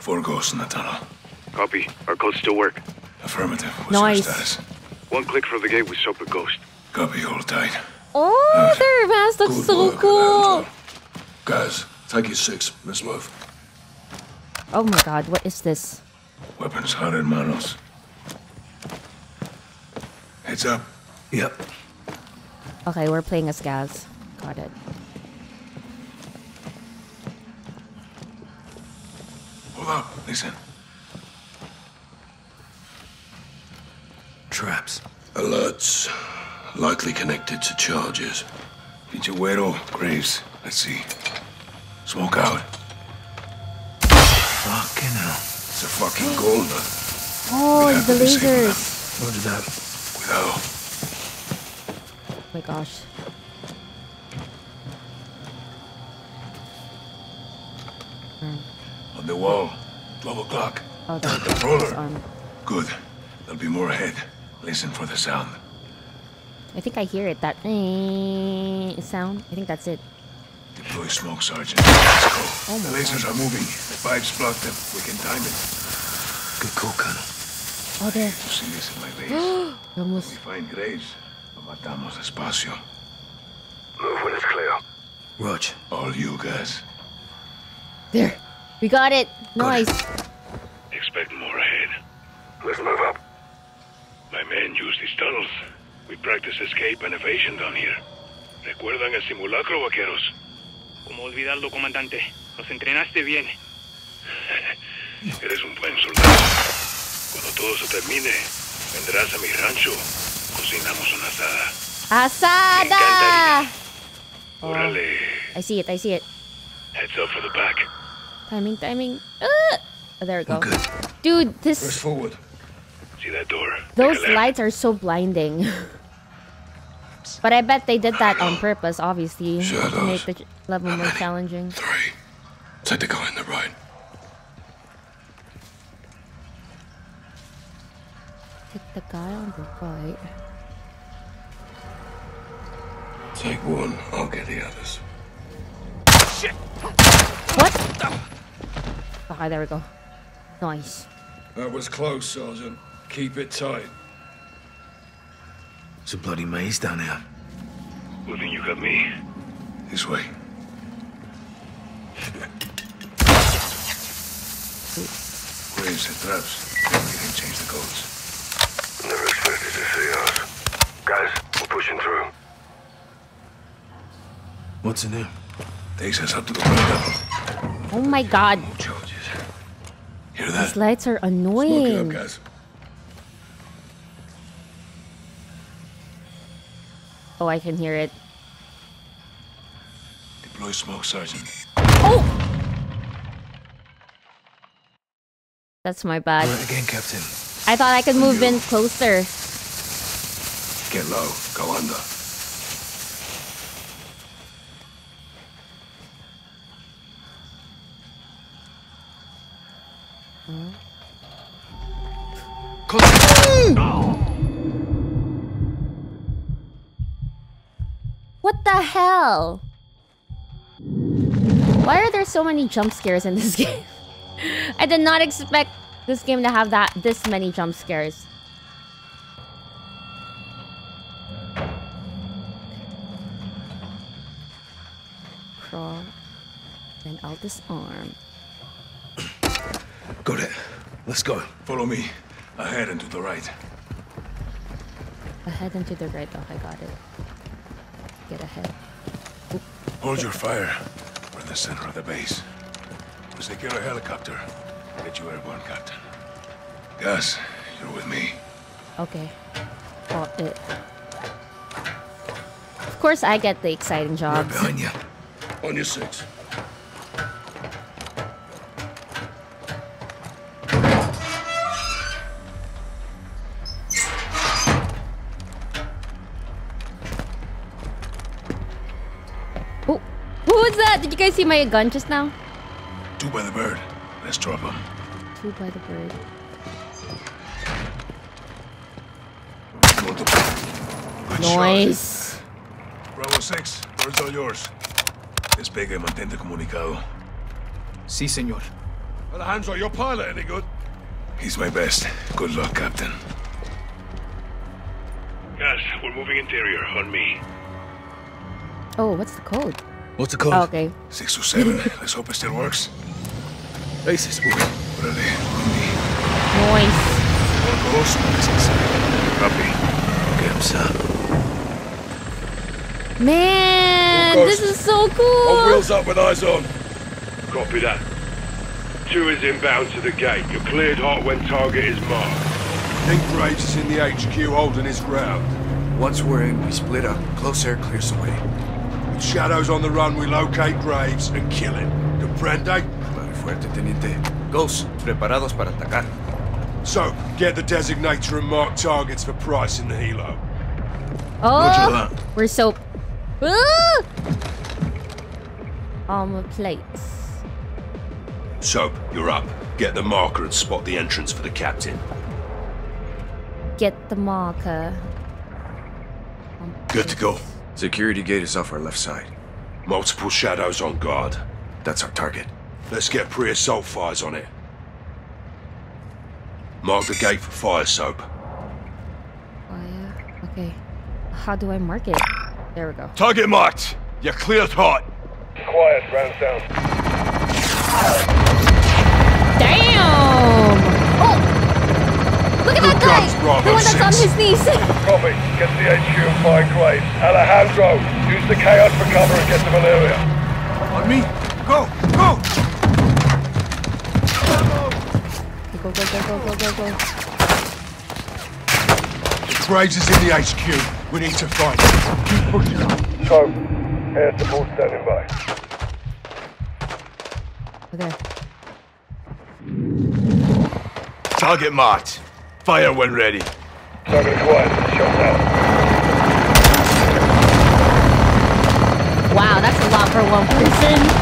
Four ghosts in the tunnel. Copy. Our codes still work. Affirmative. What's Nice. your status? One click from the gate, we stop a ghost. Copy, hold tight. Oh, their mask looks Good so work, cool. Guys, take your six. Let's move. Oh my god, what is this? Weapons hot in manos. Heads up. Yep. Okay, we're playing as Gaz. Got it. Hold. Listen. Traps. Alerts. Likely connected to charges. Pichuero, Graves. Let's see. Smoke out. Fucking hell. It's a fucking gold. Oh, have the to disable them. lasers. Roger that. Without. Oh my gosh. On the wall. 12 o'clock. Oh, that Controller. arm. Good. There'll be more ahead. Listen for the sound. I think I hear it. That eh, sound. I think that's it. Deploy smoke, Sergeant. Let's go. Oh the my lasers are moving. The pipes blocked them. We can time it. Good call, Colonel. Oh, there. You see this in my base? We we almost. find Graves. Lo matamos despacio. Move when it's clear. Rog. All you guys. There. We got it. Nice. Expect more ahead. Let's move up. My men use these tunnels. We practice escape and evasion down here. ¿Recuerdan el simulacro, vaqueros? ¿Cómo olvidarlo, comandante? Nos entrenaste bien. Eres un buen soldado. Cuando todo se termine, vendrás a mi rancho. Cocinamos una asada. Asada! Órale. I see it. I see it. Heads up for the back. Timing, timing. Ah! Oh, there we go. Good. Dude, Press this. forward. See that door? Those Take lights are so blinding. but I bet they did that on purpose, obviously, to make the ch- level more challenging. Three. Take the guy on the right. Take the guy on the right. Take one. I'll get the others. Shit! What? Okay, there we go. Nice. That was close, Sergeant. Keep it tight. It's a bloody maze down here. Good thing you got me. This way. Graves and traps. We can change the codes. Never expected to see us. Guys, we're pushing through. What's in here? Takes us up to the ground level. Oh my god. No Hear These lights are Smoke it up, annoying. guys. Oh, I can hear it. Deploy smoke, Sergeant. Oh! That's my bad. Right again, Captain. I thought I could move in closer. Get low. Go under. The hell? Why are there so many jump scares in this game? I did not expect this game to have that this many jump scares. Crawl. Then I'll disarm. Got it. Let's go. Follow me. Ahead and to the right. Ahead and to the right. Oh, I got it. Get ahead. Hold your fire. We're in the center of the base. We secure a helicopter. Get you airborne, Captain. Gaz, you're with me. Okay. It. Uh, of course, I get the exciting jobs. behind you. On your six. Guys see my gun just now? Two by the bird. Let's drop them. Two by the bird. Multiple. Good shot. Nice. Bravo 6. Birds all yours. Despegue, mantente comunicado. Sí, señor. Alejandro, your pilot any good? He's my best. Good luck, Captain. Gaz, we're moving interior. On me. Oh, what's the code? What's the code? Oh, okay. 627. Let's hope it still works. Basis. Órale, Wendy. Nice. All goes as inside. Copy. Get him, sir. Man, this is so On cool. wheels up with eyes on. Copy that. Two is inbound to the gate. You're cleared hot when target is marked. Think Graves is in the HQ holding his ground. Once we're in, we split up. Close air clears the way. With shadows on the run, we locate Graves and kill him. Comprende? Vale, fuerte, teniente. Ghosts, preparados para atacar. So, get the designator and mark targets for Price in the helo. Roger Oh, that. we're so. Ah! Armor plates. Soap, you're up. Get the marker and spot the entrance for the captain. Get the marker. Good to go. Security gate is off our left side. Multiple shadows on guard. That's our target. Let's get pre-assault fires on it. Mark the gate for fire, Soap. Fire. Okay. How do I mark it? There we go. Target marked. You're cleared hot. Quiet, round down. Damn! Look at that guy! the one that's on his knees. Copy. Get to the HQ and find Graves. Alejandro, use the chaos for cover and get to Valeria. On me. Go, go. go, go, go, go, go, go, go. Graves is in the HQ. We need to find him. Keep pushing up. So, air support standing by. Okay. Target marked. Fire when ready. Target acquired. Shot down. Wow, that's a lot for one person.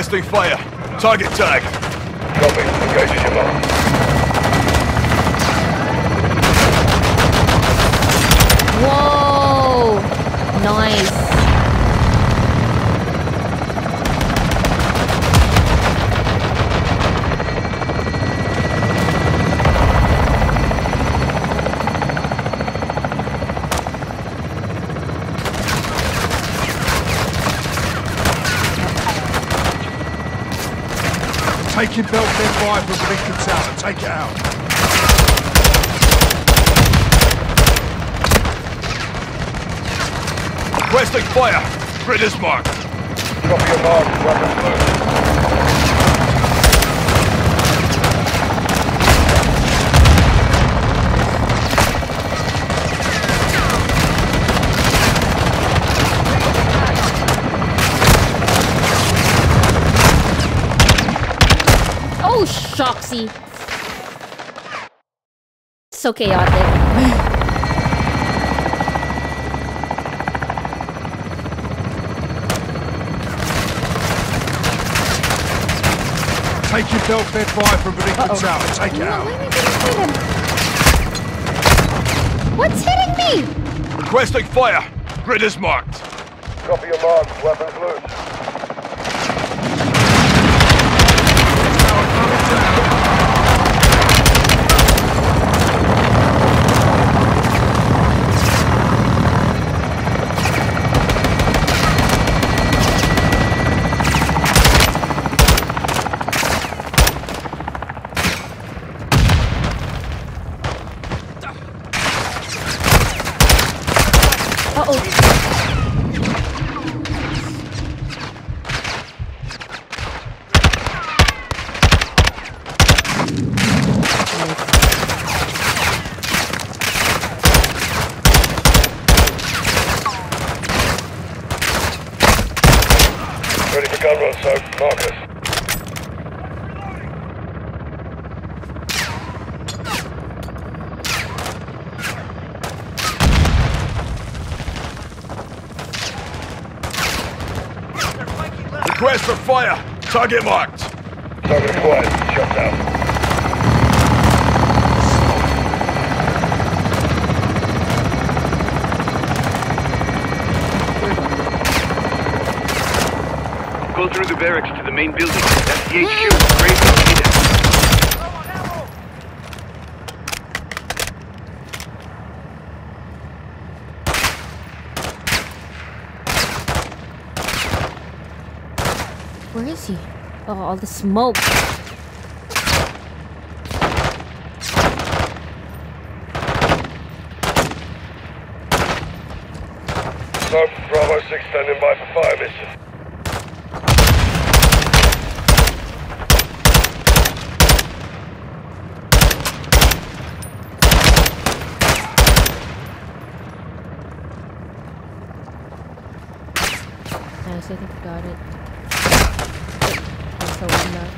Requesting fire. Target tag. Copy. Engage as you mark. Whoa! Nice. Take your belt then fire from Lincoln Tower. Take it out. Requesting fire. Grid is marked. Copy your mark. Weapons loose. Oh, Shoxy. So chaotic. Take your belt fed fire from Lincoln Uh-oh. Tower. Take it No, out. let me him. What's hitting me? Requesting fire. Grid is marked. Copy your mark. Weapons loose. Target marked. Target acquired. Shut down. Go through the barracks to the main building. That's the HQ. Graves will be there. Where is he? Oh, all the smoke. Soap, Bravo 6 standing by for fire mission. I think we got it. The one that.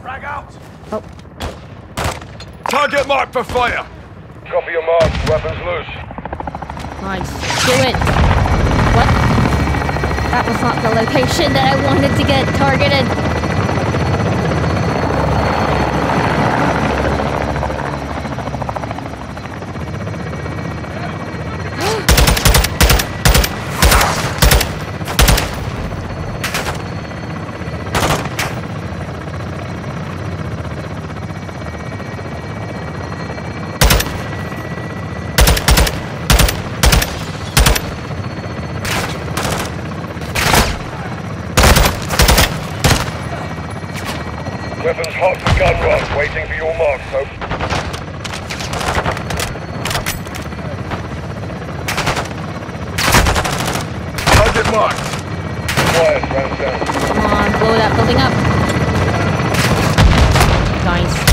Frag out. Oh, Target marked for fire. Weapons loose. nice. Do it. What? That was not the location that I wanted to get targeted. Weapons hot for gun run. Waiting for your mark, Soap. Target marked. Quiet, round down. Come on, blow that building up. Nice.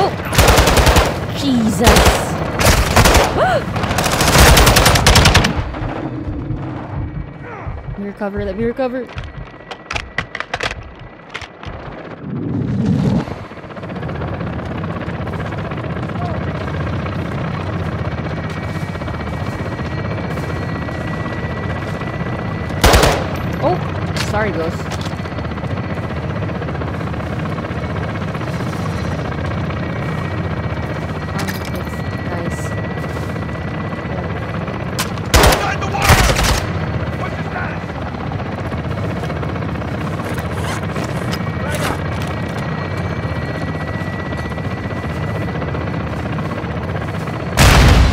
Oh! Jesus. let me recover, let me recover. Oh, sorry, Ghost. Nice. Inside the wire. What's the status?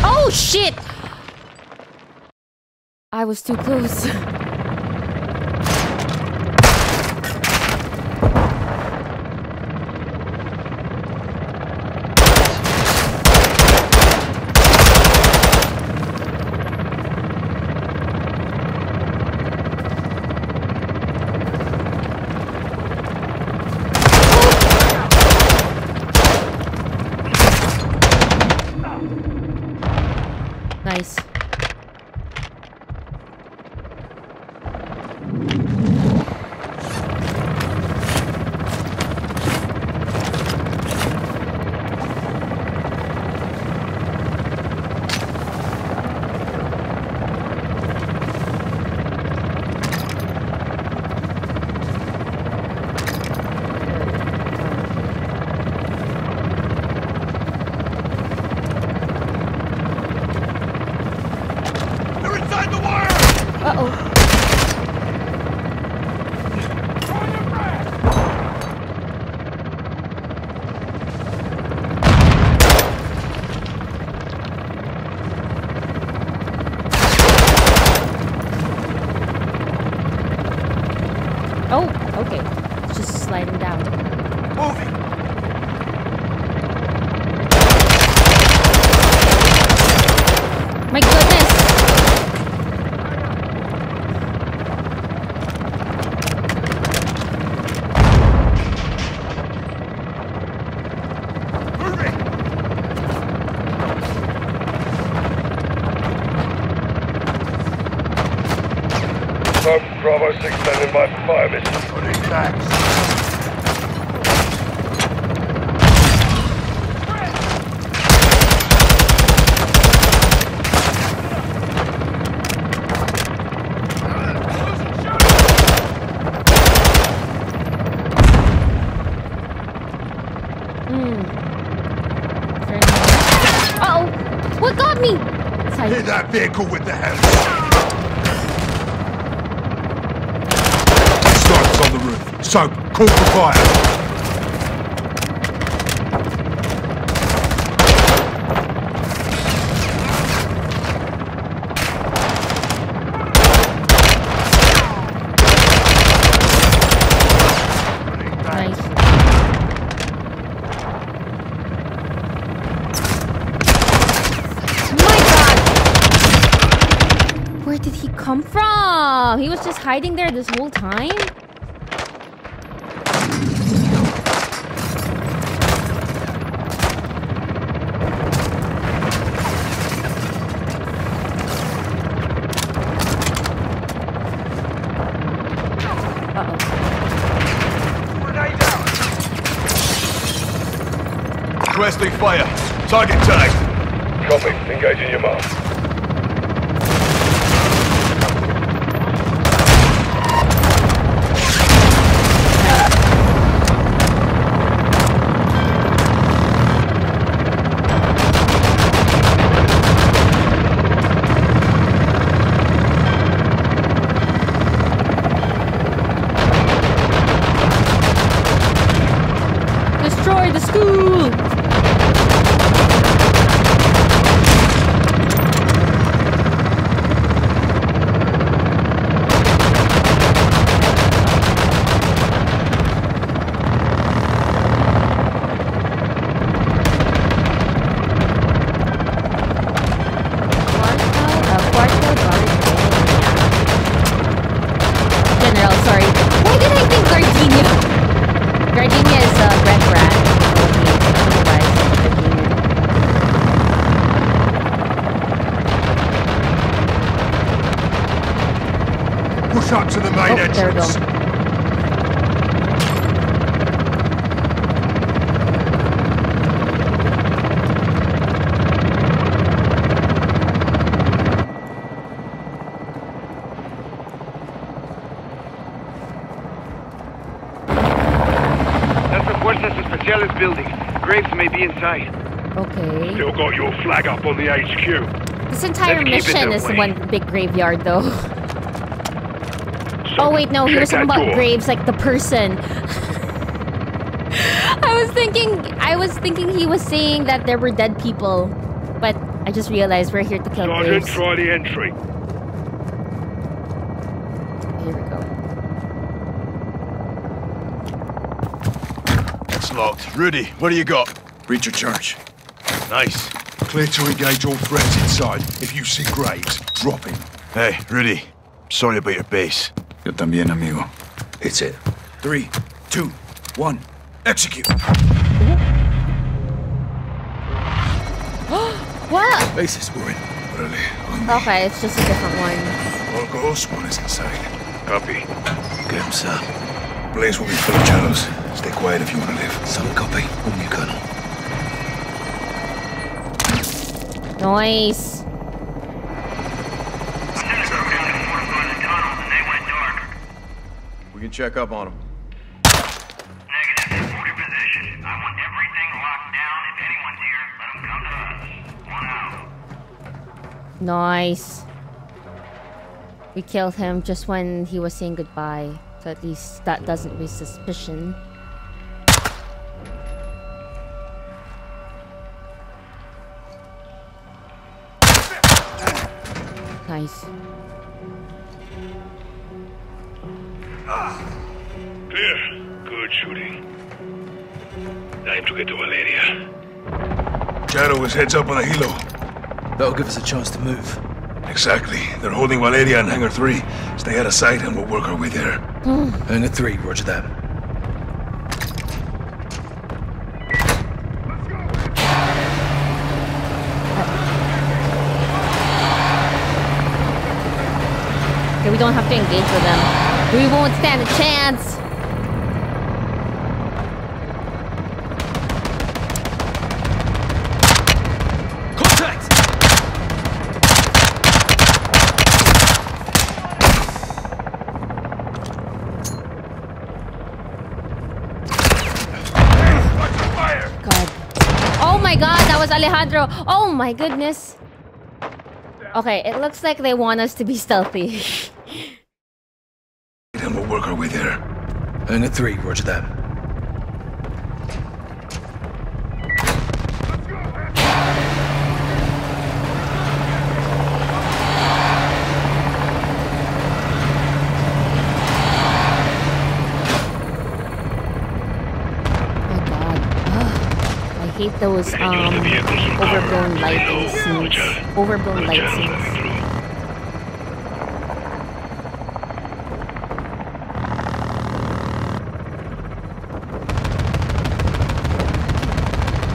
Oh shit! I was too close. standing by for fire mission. Hmm. Uh oh! What got me? Hit that vehicle with the helm. Snipers on the roof. Soap, call for fire. Where did he come from? He was just hiding there this whole time? Fire. Target tag. Copy. Engaging your mark. Destroy the school! Quarto, uh, Quarto Gardenia. General, sorry. Why did I think Gardenia? Gardenia is uh, red rat. Okay, otherwise, Gardenia. Push up to the main Oh, there we go. entrance. That's the Fuerzas Especiales building. Graves may be inside. Okay. Still got your flag up on the HQ. This entire Let's mission is way. one big graveyard, though. So, Oh wait, no, he check was talking about door. Graves, like the person. I was thinking, I was thinking he was saying that there were dead people, but I just realized we're here to kill Sergeant, Graves. try the entry. Here we go. It's locked. Rudy, what do you got? Breach your church. Nice. Clear to engage all threats inside. If you see Graves, drop him. Hey, Rudy. Sorry about your base. Yo también, amigo. It's it. Three, two, one, execute. What? Bases we're in. Really? Okay, it's just a different one. All goes, one is inside. Copy. Get him, sir. Blaze will be full of shadows. Stay quiet if you want to live. Some copy. On you, Colonel. Nice. Can check up on him. Negative. Hold your position. I want everything locked down. If anyone's here, let them come to us. One out. Nice. We killed him just when he was saying goodbye. So at least that doesn't raise suspicion. Nice. Clear. Good shooting. Time to get to Valeria. Shadow is heads up on the helo. That'll give us a chance to move. Exactly. They're holding Valeria in Hangar 3. Stay out of sight and we'll work our way there. Hmm. Hangar 3, roger that. Okay, we don't have to engage with them. We won't stand a chance. Contact! God. Oh my god, that was Alejandro. Oh my goodness. Okay, it looks like they want us to be stealthy. And we'll work our way there. Hangar 3, roger that. Oh god. I hate those um overblown lighting scenes. Overblown light scenes.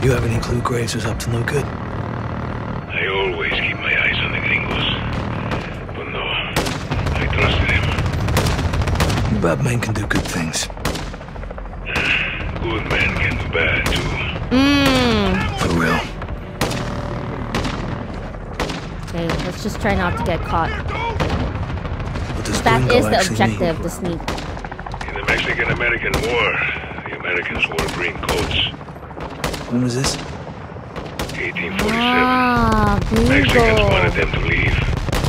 You have any clue Graves was up to no good? I always keep my eyes on the gringos. But no, I trusted him. Bad men can do good things. Good men can do bad too. Mmm. For real. Okay, let's just try not to get caught. What does That is the actually mean? objective, the sneak. In the Mexican-American War, the Americans wore green coats. When was this? 1847. Ah, Mexicans wanted bingo. them to leave.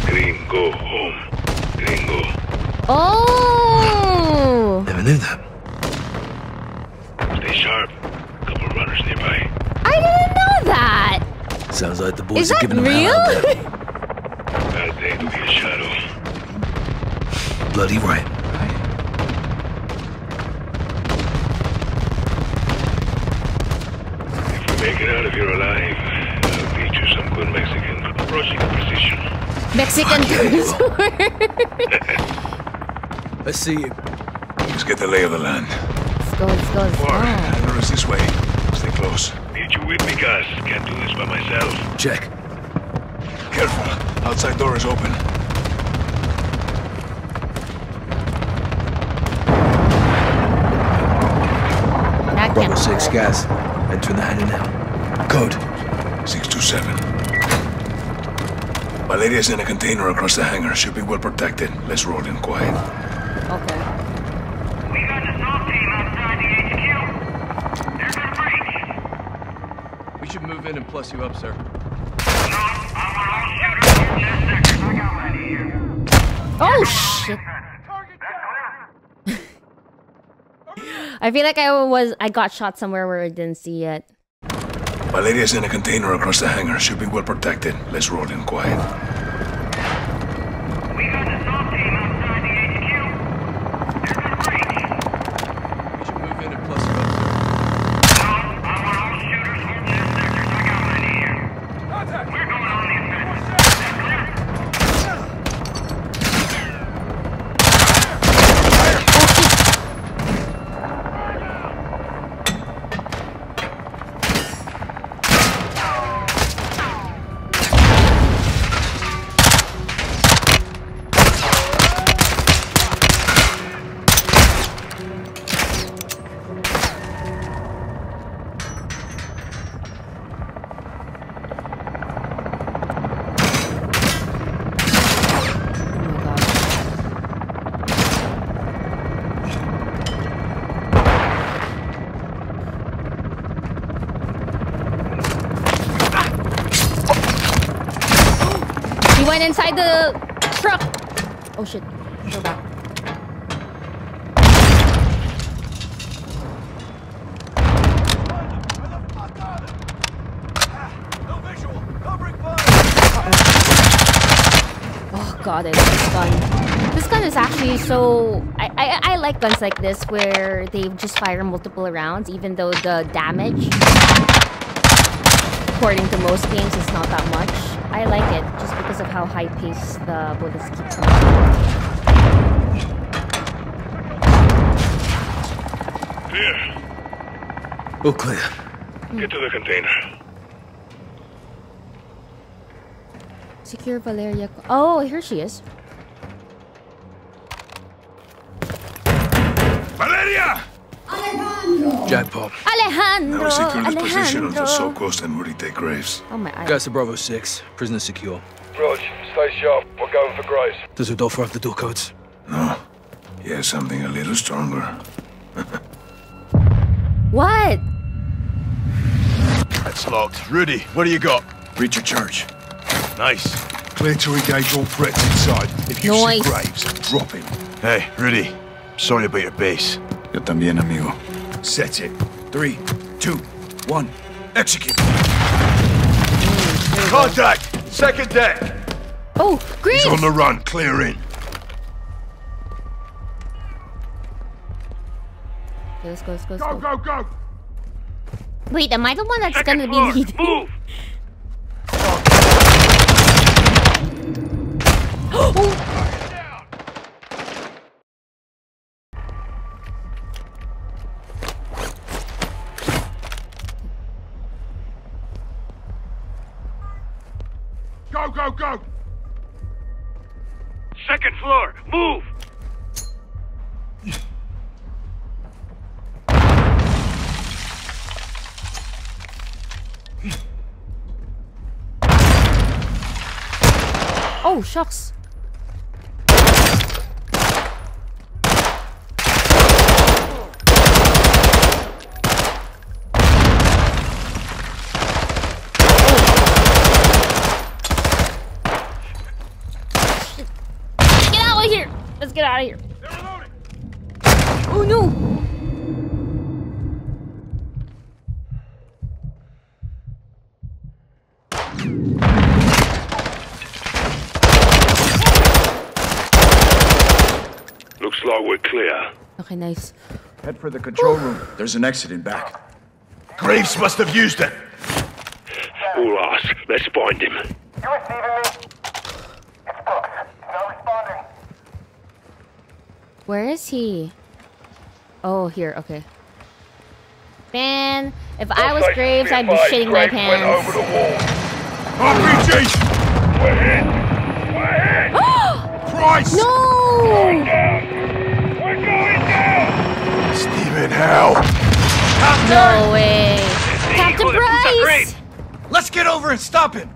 Gringo home. Gringo. Oh! Never knew that. Stay sharp. Couple runners nearby. I didn't know that! Sounds like the boys Is are that giving them hell out real? Let's see you. Let's get the lay of the land. Let's go, let's go, let's Four. go. Hangar is this way. Stay close. Need you with me, Gaz. Can't do this by myself. Check. Careful. Outside door is open. That Bravo 6 hurt. gas. Entering the hangar now. Code. 627. Valeria's in a container across the hangar. Should be well protected. Let's roll in quiet. Okay. We got the SWAT team outside the HQ. They're gonna breach. We should move in and plus you up, sir. No, I want all shooters in this sector. I got ready here. Oh, shit. I feel like I was, I got shot somewhere where I didn't see it. Valeria's in a container across the hangar. Should be well protected. Let's roll in quiet. The truck. Oh shit. Go back. Oh god, this gun. this gun is actually so. I, I I like guns like this where they just fire multiple rounds, even though the damage, according to most games, is not that much. I like it because of how high paced the bullets keep coming. Clear. All clear. Hmm. Get to the container. Secure Valeria. Oh, here she is. Valeria! Jackpot. Alejandro. Now secure this position until Alejandro. Sokos and Rudy take Graves. Oh my. Guys to Bravo 6. Prisoner secure. Rog, stay sharp. We're going for Graves. Does Rodolfo have the door codes? No. Yeah, something a little stronger. What? That's locked. Rudy, what do you got? Reach your church. Nice. Clear to engage all threats inside. If you Nice. see Graves, drop him. Hey, Rudy. Sorry about your base. Yo también, amigo. Set it. Three, two, one. Execute. Contact! Second deck! Oh, Graves. He's on the run. Clear in. Okay, let's go. Let's go. Let's go. go, go! Wait, am I the one that's Second gonna floor. be leading? Move! Go, go, go! Second floor. Move! Oh shucks. Get out of here! Let's get out of here. Oh no! Looks like we're clear. Okay, nice. Head for the control room. There's an exit in back. Graves must have used it. All ours. Let's find him. You receiving me? It's booked. No responding. Where is he? Oh, here. Okay. Man, if I was Graves, I'd be advised, shitting my Graves went pants. over the wall. RPG! We're hit. We're hit. Price! no! Down. We're going down. Stephen, how? No way. Captain Eagle, Price! Let's get over and stop him!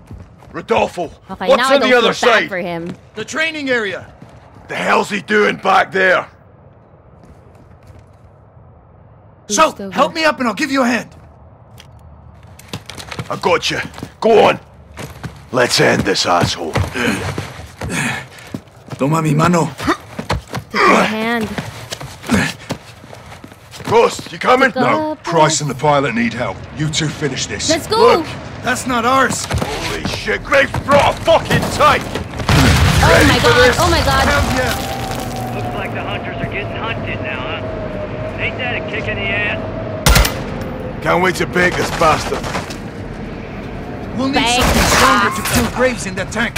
Rodolfo, Okay, what's now I on don't the other side? for him. The training area! The hell's he doing back there? So, help me up and I'll give you a hand. I got you. Go on. Let's end this asshole. Toma mi mano. Take my hand. Ghost, you coming? No, Price and the pilot need help. You two finish this. Let's go! Look. That's not ours. Holy shit, Graves brought a fucking tank! Oh my god, oh my god. Hell yeah. Looks like the hunters are getting hunted now, huh? Ain't that a kick in the ass? Can't wait to bake this bastard. We'll need Bang. something stronger to kill Graves in that tank.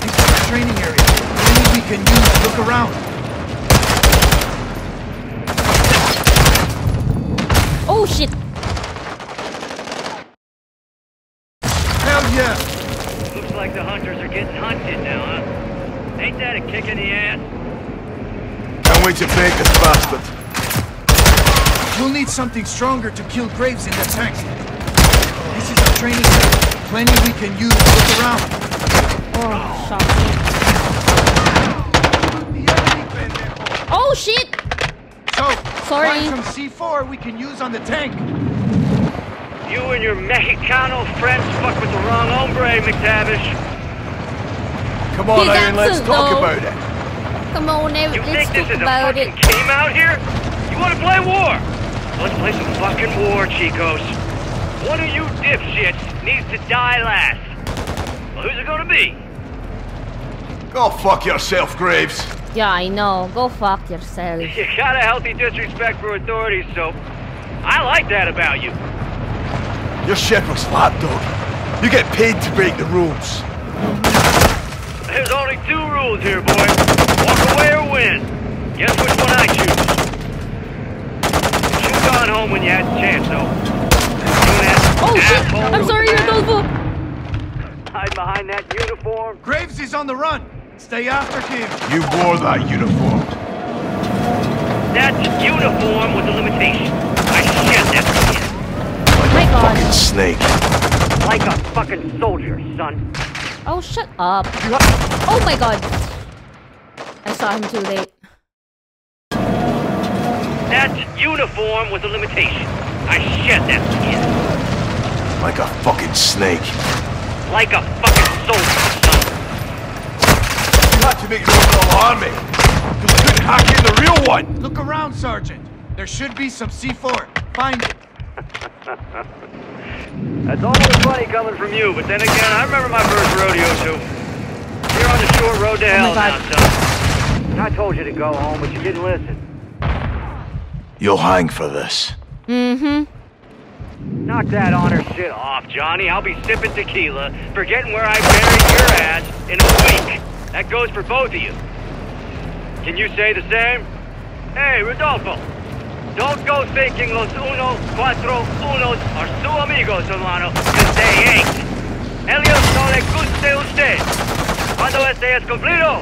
Into the training area. Maybe we can use to look around. Oh shit. Hell yeah. Looks like the hunters are getting hunted now, huh? Ain't that a kick in the ass? Can't wait to bake this bastard. We'll need something stronger to kill Graves in the tank. This is our training area. Plenty we can use to look around. Oh, shock. Oh shit! So, Sorry. find some C4 we can use on the tank. You and your Mexicano friends fuck with the wrong hombre, McTavish. Come on, Aaron, let's talk though. about it. Come on, Ev- You let's think this talk is a fucking it. game out here? You want to play war? Let's play some fucking war, Chicos. One of you dipshits needs to die last. Well, who's it gonna be? Go fuck yourself, Graves. Yeah, I know. Go fuck yourself. You got a healthy disrespect for authority, so I like that about you. Your shit was lapdog. You get paid to break the rules. There's only two rules here, boy. Walk win. Guess which one I choose. Should've gone home when you had the chance, though. Oh, Doing that Oh shit! asshole I'm sorry, Rodolfo. Rodolfo. Hide behind that uniform. Graves is on the run. Stay after him. You wore that uniform. That uniform was a limitation. I shit that kid. Oh my god. Fucking snake. Like a fucking soldier, son. Oh, shut up. Oh my god. I saw him too late. That uniform was a limitation. I shit that kid. Like a fucking snake. Like a fucking soldier, son. You had to make your own little army. You couldn't hack in the real one. Look around, Sergeant. There should be some C4. Find it. That's almost funny coming from you, but then again, I remember my first rodeo too. You're on the short road to oh hell now, son. I told you to go home, but you didn't listen. You'll hang for this. Mm-hmm. Knock that honor shit off, Johnny. I'll be sipping tequila, forgetting where I buried your ass in a week. That goes for both of you. Can you say the same? Hey, Rodolfo. Don't go thinking los uno, cuatro unos are su amigos, hermano, because they ain't. Ellos no le guste usted. Cuando este es cumplido,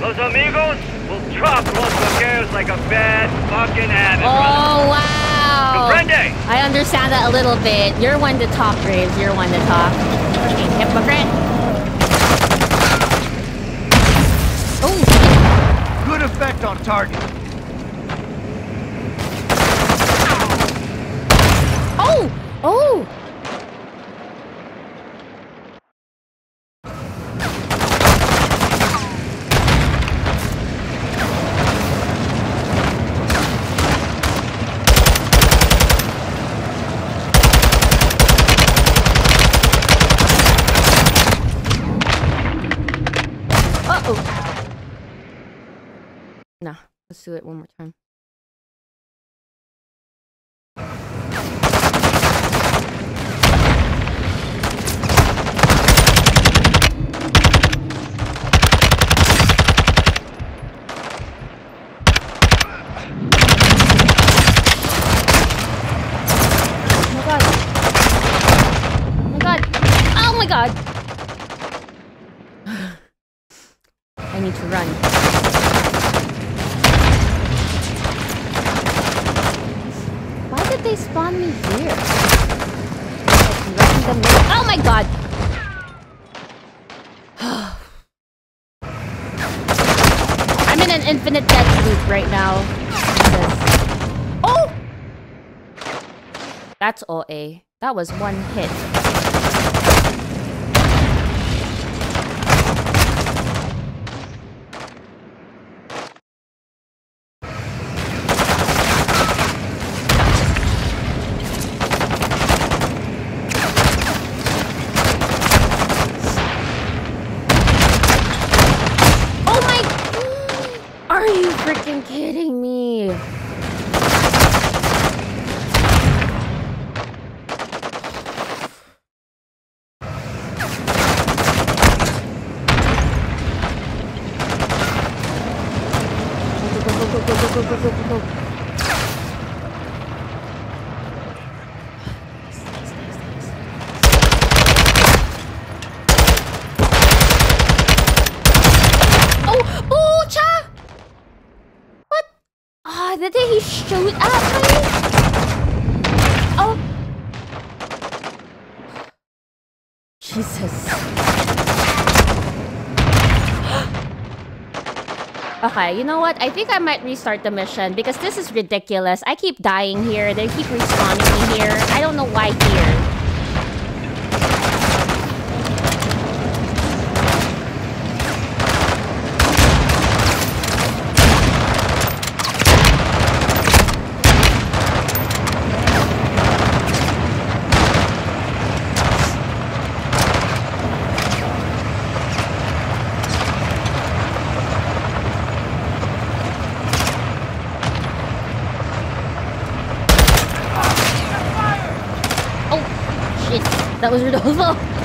los amigos will drop los vaqueros like a bad fucking habit, brother. Oh, wow. Comprende? I understand that a little bit. You're one to talk, Graves. You're one to talk. Fucking hypocrite. Oh, Good effect on target. oh, oh. Let's do it one more time. God. I need to run. They spawn me here? Oh my god! I'm in an infinite death loop right now. Jesus. Oh! That's OA. That was one hit. Okay, you know what? I think I might restart the mission because this is ridiculous. I keep dying here. They keep respawning me here. I don't know why here. That was Rodolfo.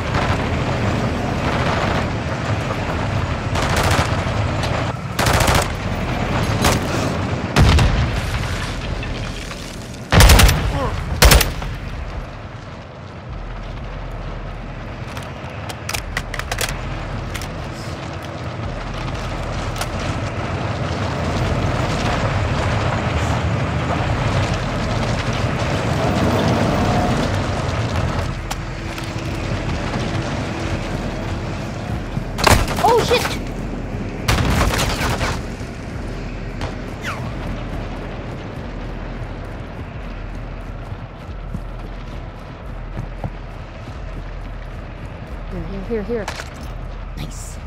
Oh shit! Here, here, here, here. Nice.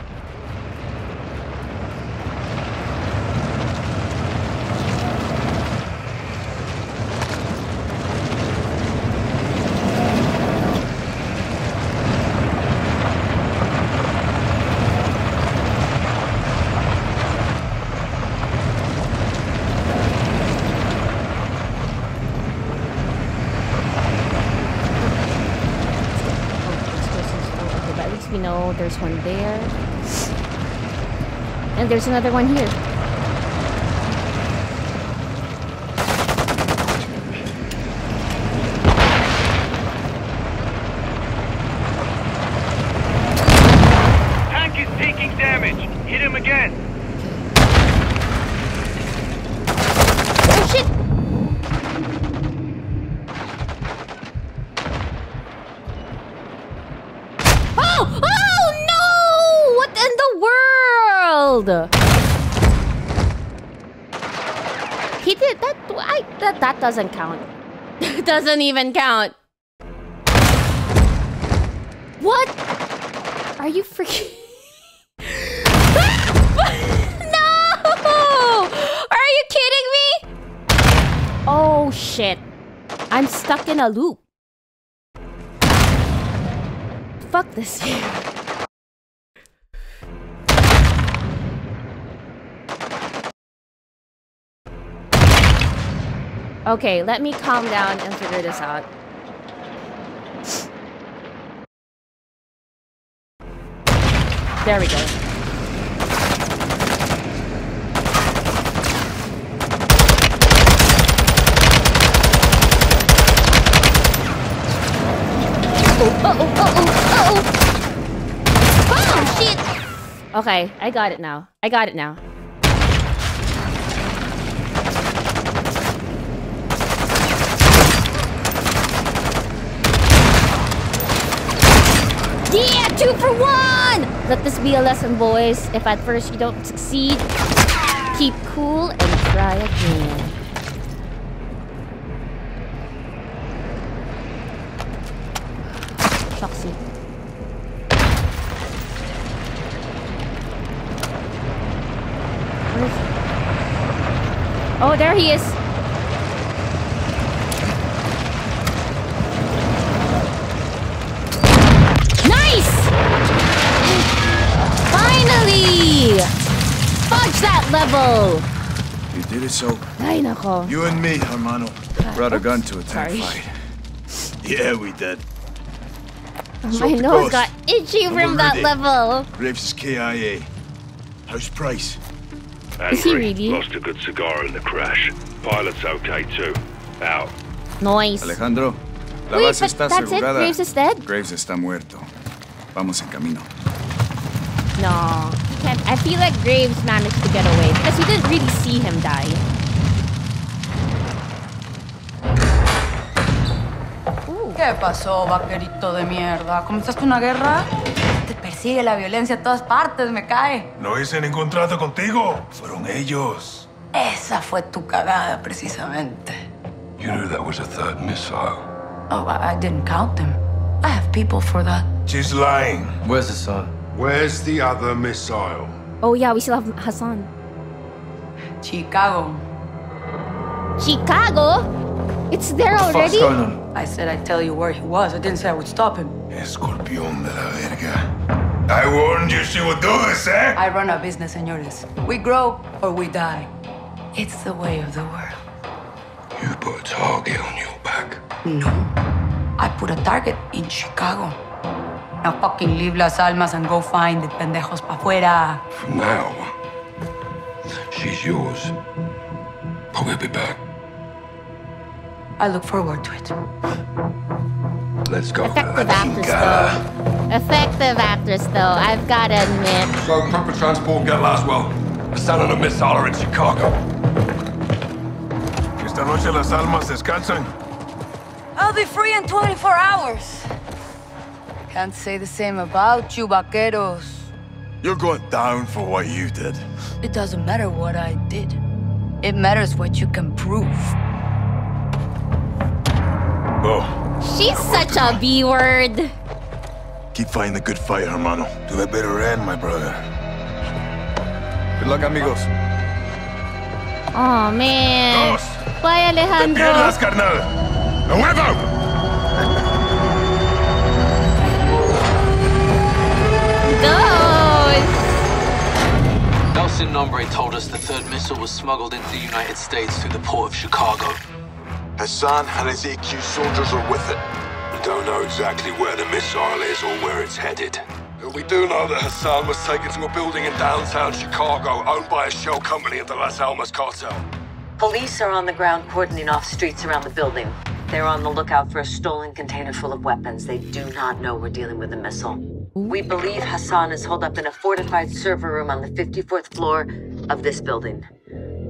Oh, this person's oh, okay, but at least we know there's one there. And there's another one here. Tank is taking damage. Hit him again. Oh shit! Oh! Oh no! What in the world? He did that. I that that doesn't count. doesn't even count. What? Are you freaking? no! Are you kidding me? Oh shit. I'm stuck in a loop. Fuck this. okay, let me calm down and figure this out. There we go. Uh oh, uh oh, uh oh. Oh shit. Okay, I got it now. I got it now. Yeah, two for one! Let this be a lesson, boys. If at first you don't succeed, keep cool and try again. Foxy. Oh, there he is. So. Ay, nako. You and me, hermano, brought a gun to a tank Sorry. fight. Yeah, we did. My So the nose ghost. got itchy And from that ready. level. Graves is KIA. How's Price? Is he really? Lost a good cigar in the crash. Pilot's okay too. Out. Noise. Alejandro, la Wait, base but está that's it? asegurada. Graves is dead? Graves está muerto. Vamos en camino. No, he can't. I feel like Graves managed to get away because we didn't really see him die. ¿Qué pasó, vaquerito de mierda? ¿Comenzaste una guerra? Te persigue la violencia a todas partes, me cae. No hice ningún trato contigo. Fueron ellos. Esa fue tu cagada, precisamente. You knew that was a third missile. Oh, I, I didn't count them. I have people for that. She's lying. Where's the son? Where's the other missile? Oh yeah, we still have Hassan. Chicago. Chicago? It's there What the fuck's already? going on? I said I'd tell you where he was. I didn't say I would stop him. Escorpión de la verga. I warned you she would do this, eh? I run a business, senores. We grow or we die. It's the way of the world. You put a target on your back. No. I put a target in Chicago. Now fucking leave Las Almas and go find the pendejos pa' fuera. For now, she's yours. But we'll be back. I look forward to it. Let's go. Effective actress, though. Effective actress, though. I've gotta admit. So, proper transport get Laswell. I stand on a missile are in Chicago. Esta noche las almas descansan. I'll be free in 24 hours. Can't say the same about you, vaqueros. You're going down for what you did. It doesn't matter what I did. It matters what you can prove. Oh, She's such a B word. Keep fighting the good fight, hermano. to the bitter end, my brother. Good luck, amigos. Oh man. Dos. Bye, Te Alejandro. pierdas, carnal. ¡A huevo! Dos. Nelson Nombre told us the third missile was smuggled into the United States through the port of Chicago. Hassan and his AQ soldiers are with it. We don't know exactly where the missile is or where it's headed. But we do know that Hassan was taken to a building in downtown Chicago owned by a shell company of the Las Almas cartel. Police are on the ground cordoning off streets around the building. They're on the lookout for a stolen container full of weapons. They do not know we're dealing with a missile. We believe Hassan is holed up in a fortified server room on the 54th floor of this building.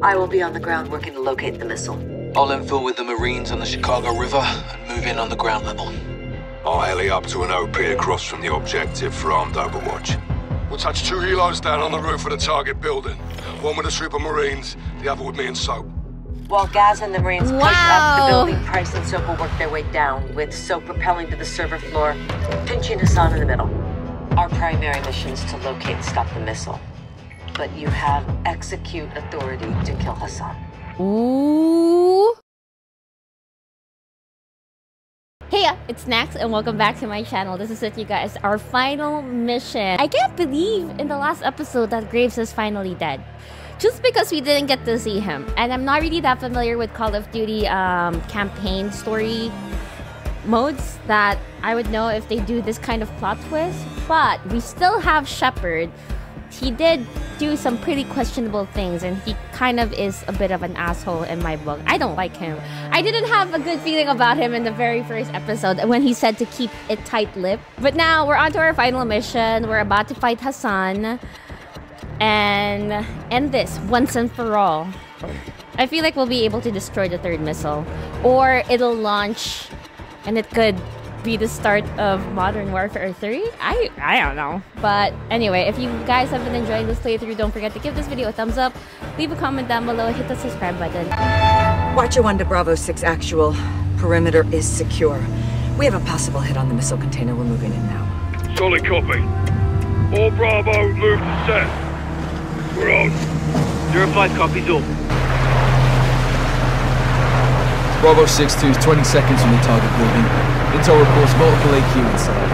I will be on the ground working to locate the missile. I'll infill with the Marines on the Chicago River and move in on the ground level. I'll heli up to an OP across from the objective for armed overwatch. We'll touch two helos down on the roof of the target building. One with a troop of Marines, the other with me and Soap. While Gaz and the Marines push up the building, Price and Soap will work their way down, with Soap propelling to the server floor, pinching Hassan in the middle. Our primary mission is to locate and stop the missile. But you have execute authority to kill Hassan. Ooh. Hey, uh, it's Nax, and welcome back to my channel. This is it, you guys. Our final mission. I can't believe in the last episode that Graves is finally dead. Just because we didn't get to see him. And I'm not really that familiar with Call of Duty um, campaign story modes that I would know if they do this kind of plot twist. But we still have Shepherd. He did do some pretty questionable things, and he kind of is a bit of an asshole in my book. I don't like him. I didn't have a good feeling about him in the very first episode when he said to keep it tight lipped. But now we're on to our final mission. We're about to fight Hassan and end this once and for all. I feel like we'll be able to destroy the third missile, or it'll launch and it could be the start of Modern Warfare 3? I I don't know. But anyway, if you guys have been enjoying this playthrough, don't forget to give this video a thumbs up, leave a comment down below, hit the subscribe button. Watcher 1 to Bravo 6 actual. Perimeter is secure. We have a possible hit on the missile container. We're moving in now. Solid copy. All Bravo, move to set. We're on. Zero five copies all. Bravo 6-2 is 20 seconds from the target building. Intel reports multiple AQ inside.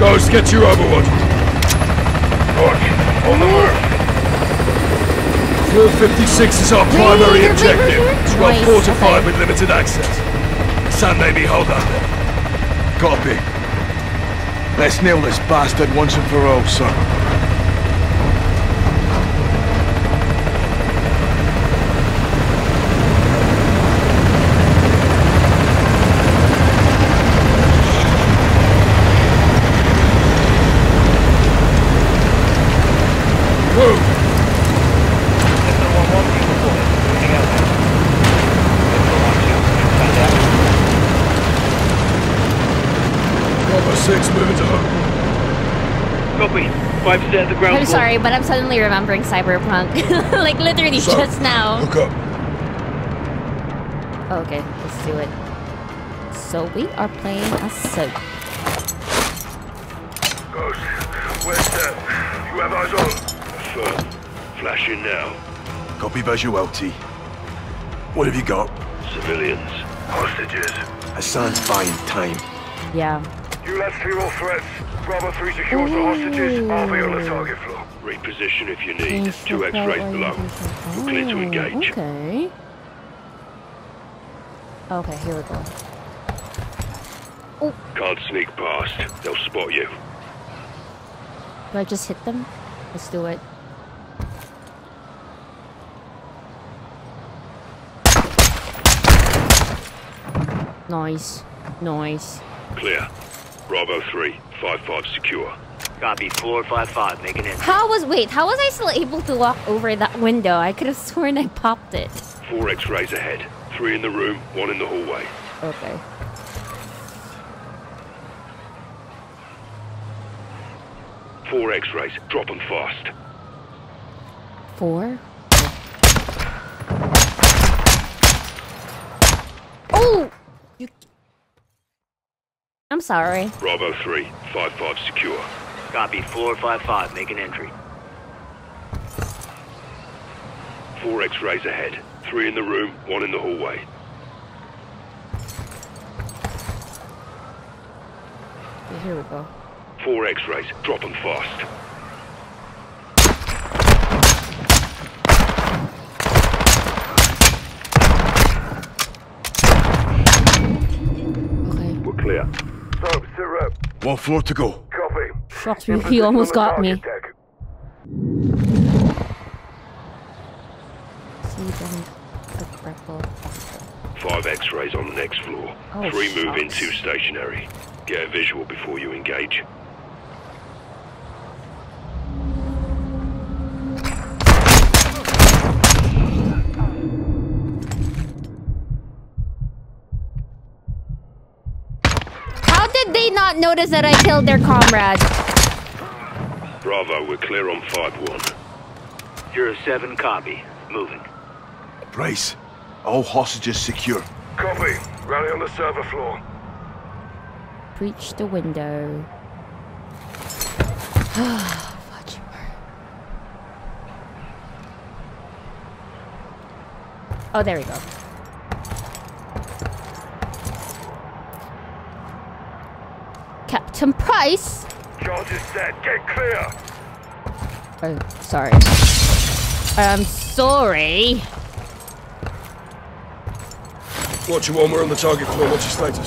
Ghost, get you overwatch. Watch, on the move. Floor 56 is our primary Really? objective. It's well fortified okay. with limited access. Sun may be hold up there. Copy. Let's nail this bastard once and for all, son. Move! Bravo 6 moving to home. Copy. Five set at the ground I'm floor. Sorry, but I'm suddenly remembering Cyberpunk. like literally So, just now. Look up. Oh, okay, let's do it. So we are playing a Soap. Ghost, where's that? You have eyes on? Affirm. Flashing now. Copy visual, T. What have you got? Civilians. Hostages. Hassan's buying time. Yeah. You left three more threats. Bravo 3 secures the hostages. I'll be on the target floor. Reposition if you need. Please Two X-rays below. You're clear to Oh, engage. Okay. Okay, here we go. Can't sneak past. They'll spot you. Do I just hit them? Let's do it. Nice. Nice. Clear. Bravo 3, 5-5 secure. Copy, 455, make an entry. How was wait, how was I still able to walk over that window? I could have sworn I popped it. Four X-rays ahead. Three in the room, one in the hallway. Okay. Four X-rays. drop them fast. Four? Oh! You... I'm sorry. Bravo 3, 5-5 secure. Copy, 455, make an entry. Four X-rays ahead. Three in the room, one in the hallway. Okay, here we go. Four X-rays. drop them fast. Okay. We're clear. So, sit. One floor to go. Copy. Shocked me. He almost got me. Deck. See them. A grapple. Five X-rays on the next floor. Oh, Three move shucks. into stationary. Get a visual before you engage. How did they not notice that I killed their comrade? Bravo, we're clear on 5-1. Zero 07, copy. Moving. Brace. all hostages secure. Copy. Rally on the server floor. Breach the window. Fudge. Oh, there we go. Captain Price? Charges set. Get clear. Oh, sorry. I'm sorry. Watcher one, we're on the target floor. What's your status?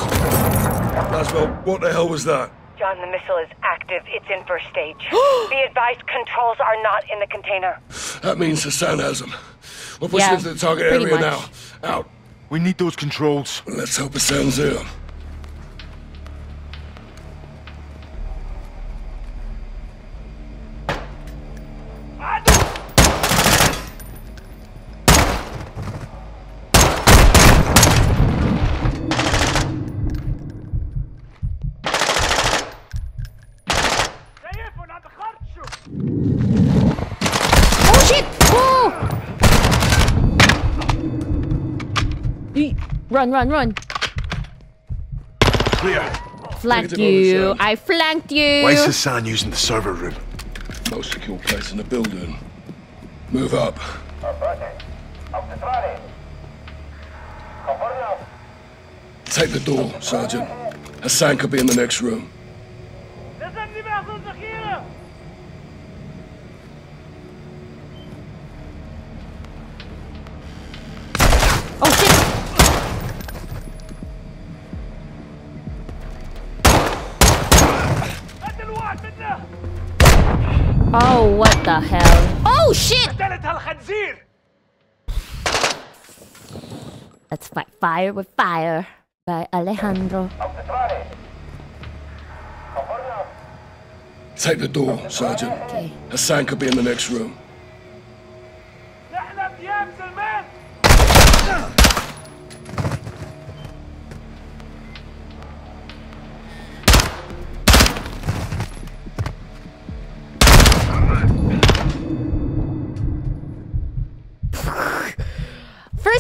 Laswell, what the hell was that? John, the missile is active. It's in first stage. Be advised, controls are not in the container. That means Hassan has them. We're pushing Yeah, into the target area much. now. Out. We need those controls. Let's hope Hassan's here. Run, run, run. Clear. Flanked Negative on the you. I flanked you. Why is Hassan using the server room? Most secure place in the building. Move up. Take the door, Sergeant. Hassan could be in the next room. Oh, what the hell? Oh shit! Let's fight fire with fire by Alejandro. Take the door, Sergeant. Okay. Hassan could be in the next room.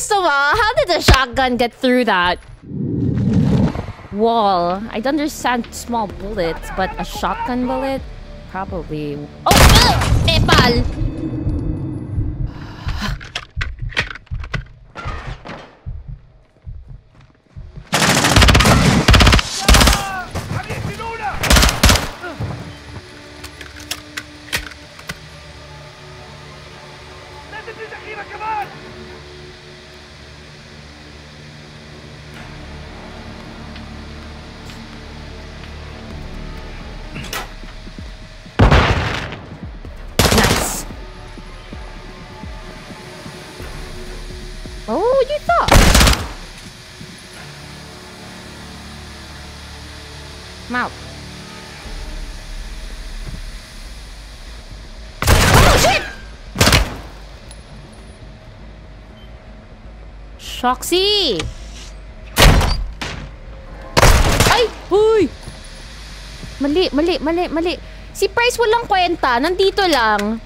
First of all, how did the shotgun get through that wall? I'd understand small bullets, but a shotgun bullet? Probably. Oh! oh Ugh! I'm out. Oh shit! Shoxy! Ay! Uy! Mali, mali, mali, mali. Si Price walang kwenta. Nandito lang.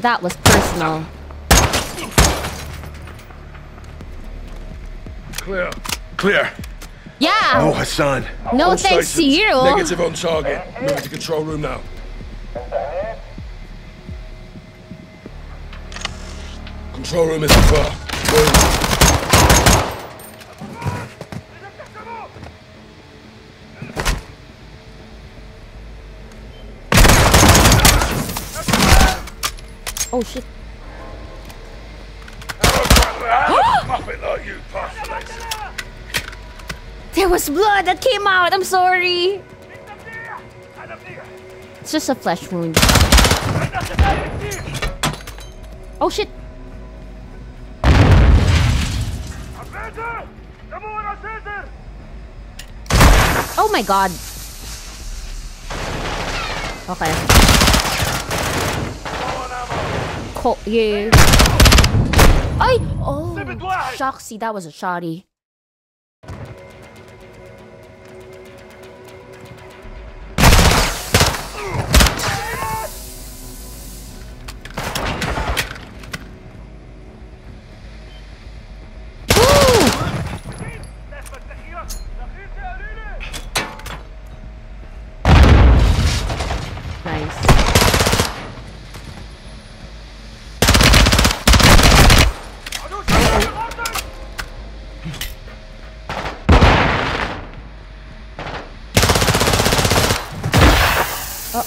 That was personal. Clear. Clear. Yeah! Oh, Hassan. No All thanks to you. Negative on target. Moving to control room now. Control room isn't far. Move. Oh shit. Muppet like you, postulates. There was blood that came out. I'm sorry. It's just a flesh wound. Oh shit. Oh my god. Okay. Co yeah. Ay! Oh! Shoxy, that was a shoddy.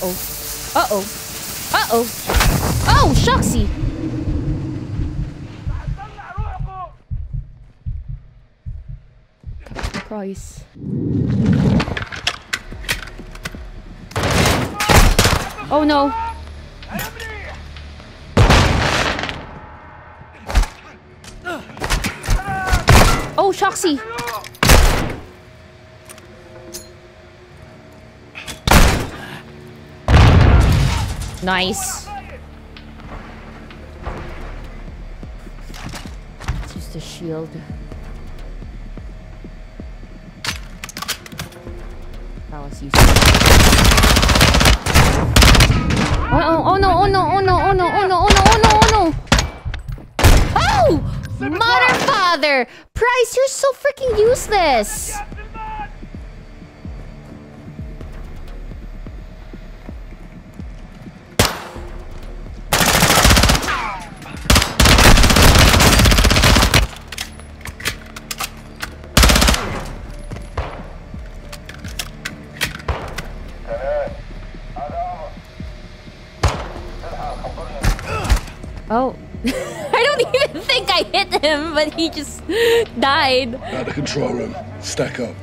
Uh-oh. Uh-oh. Uh-oh. Oh, Shoxy! Price. Oh no. Oh, Shoxy! Nice. Let's use the shield. That was useful. Oh, oh, oh no, oh no, oh no, oh no, oh no, oh no, oh no, oh no! Oh! Mother father! Price, you're so freaking useless! Him, but he just died. Out the control room. Stack up.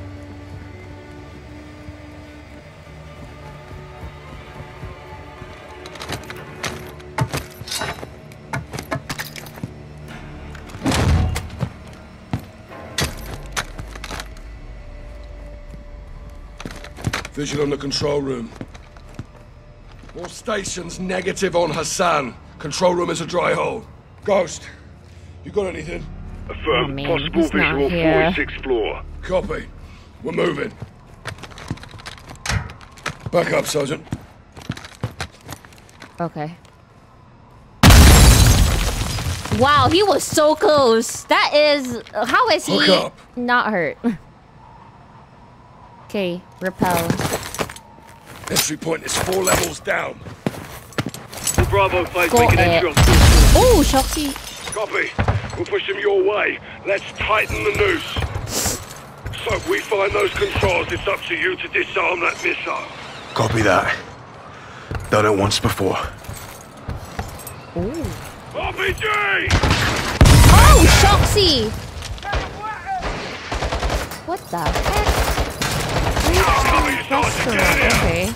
Visual on the control room. All stations negative on Hassan. Control room is a dry hole. Ghost, you got anything? Affirm. Oh, man, Possible he's not visual here. 46th floor. Copy. We're moving. Back up, Sergeant. Okay. Wow, he was so close. That is. How is he Hook up. not hurt? Okay, repel. Entry point is four levels down. The Bravo flight Got making it. entry on Oh, Shoxy. Copy. We'll push them your way. Let's tighten the noose. So if we find those controls, it's up to you to disarm that missile. Copy that. Done it once before. Ooh. RPG! Oh, Shoxy! What the heck? Okay.